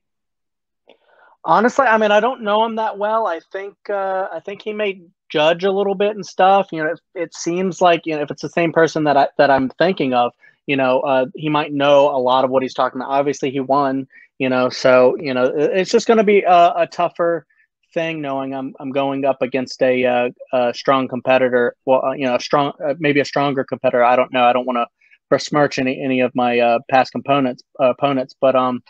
Honestly, I mean, I don't know him that well. I think uh, I think he may judge a little bit and stuff. You know, it, it seems like you know if it's the same person that I that I'm thinking of, you know, uh, he might know a lot of what he's talking about. Obviously, he won you know so you know it's just going to be a, a, tougher thing knowing i'm, I'm going up against a, uh, a strong competitor well uh, you know a strong uh, maybe a stronger competitor i don't know i don't want to besmirch any any of my uh, past components uh, opponents but um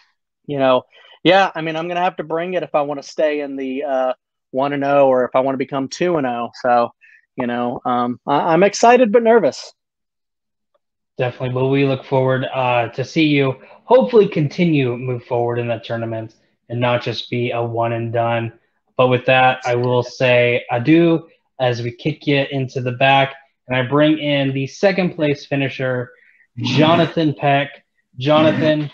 you know yeah i mean i'm to have to bring it if i want to stay in the uh, 1 and 0 or if i want to become 2 and 0 so you know um I, i'm excited but nervous Definitely. Well, we look forward uh, to see you hopefully continue move forward in that tournament and not just be a one and done. But with that, I will say adieu as we kick you into the back and I bring in the second place finisher, Jonathan Peck. Jonathan,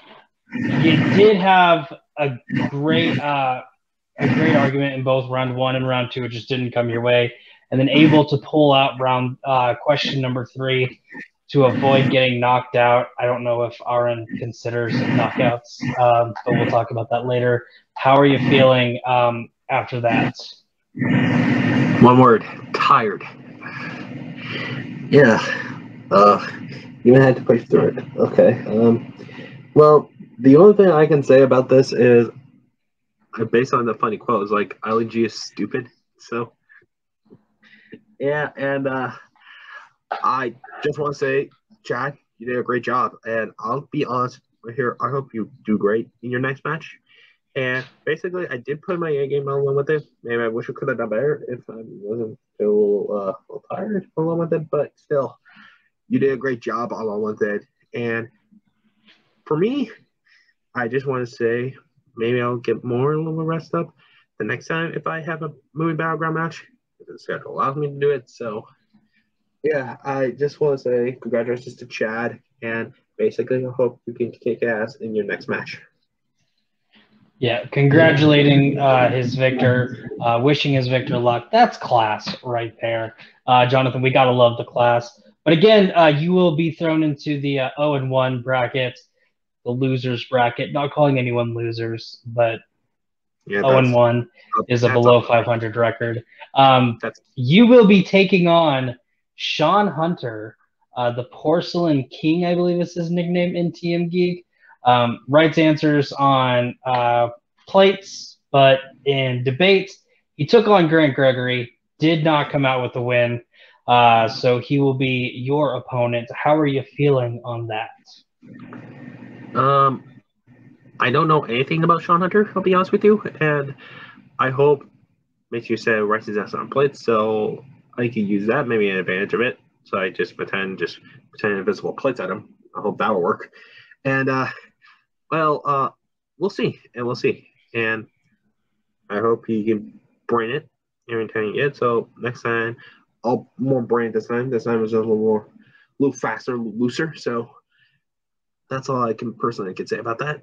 you did have a great uh, a great argument in both round one and round two. It just didn't come your way, and then able to pull out round uh, question number three to avoid getting knocked out. I don't know if Aaron considers knockouts, um, but we'll talk about that later. How are you feeling um, after that? One word: tired. Yeah, uh, you had to push through it. Okay. Um, well, the only thing I can say about this is, uh, based on the funny quote, is like Ali G is stupid. So, yeah, and uh, I just want to say, Chad, you did a great job, and I'll be honest here. I hope you do great in your next match. And basically, I did put my A game along with it. Maybe I wish I could have done better if I wasn't a little, uh, little tired along with it, but still, you did a great job along with it. And for me, I just want to say maybe I'll get more a little rest up the next time if I have a movie battleground match. The schedule allows me to do it. So yeah, I just want to say congratulations to Chad, and basically, I hope you can kick ass in your next match. Yeah, congratulating uh, his victor, uh, wishing his victor luck. That's class right there, uh, Jonathan. We gotta love the class. But again, uh, you will be thrown into the uh, 0 and 1 bracket, the losers bracket. Not calling anyone losers, but yeah, 0 and 1 is a below 500 record. Um, you will be taking on Sean Hunter, uh, the Porcelain King, I believe is his nickname in TM Geek, um, writes answers on uh, plates, but in debates, he took on Grant Gregory, did not come out with the win. Uh, so he will be your opponent. How are you feeling on that? Um, I don't know anything about Sean Hunter. I'll be honest with you, and I hope you say writes his ass on plates. So I can use that, maybe an advantage of it. So I just pretend, just pretend invisible plates at him. I hope that'll work. And uh, well, uh, we'll see, and we'll see. And I hope he can brain it every time he gets. So next time, I'll more brain this time. This time is a little more, a little faster, a little looser. So that's all I can personally can say about that.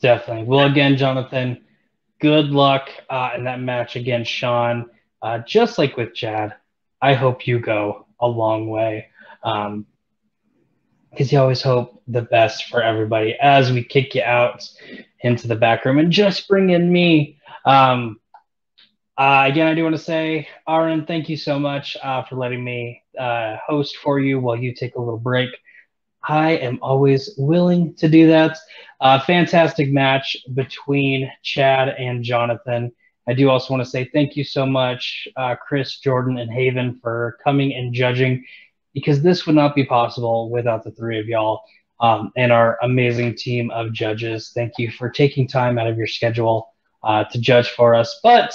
Definitely. Well, again, Jonathan good luck uh, in that match against Sean. Uh, just like with Chad, I hope you go a long way because you always hope the best for everybody as we kick you out into the back room and just bring in me. Um, Uh, again, I do want to say, Aaron, thank you so much uh, for letting me uh, host for you while you take a little break. I am always willing to do that. Uh, fantastic match between Chad and Jonathan. I do also want to say thank you so much, uh, Chris, Jordan, and Haven, for coming and judging, because this would not be possible without the three of y'all um, and our amazing team of judges. Thank you for taking time out of your schedule uh, to judge for us. But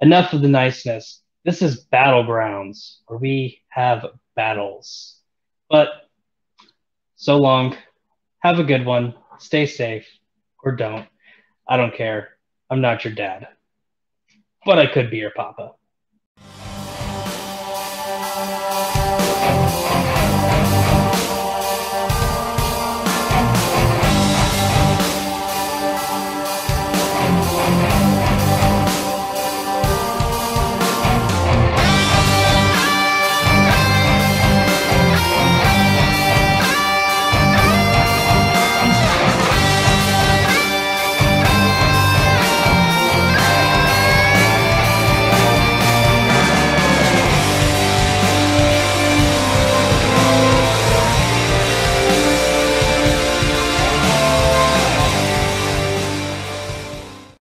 enough of the niceness. This is Battlegrounds, where we have battles. But so long. Have a good one. Stay safe or don't. I don't care. I'm not your dad. But I could be your papa.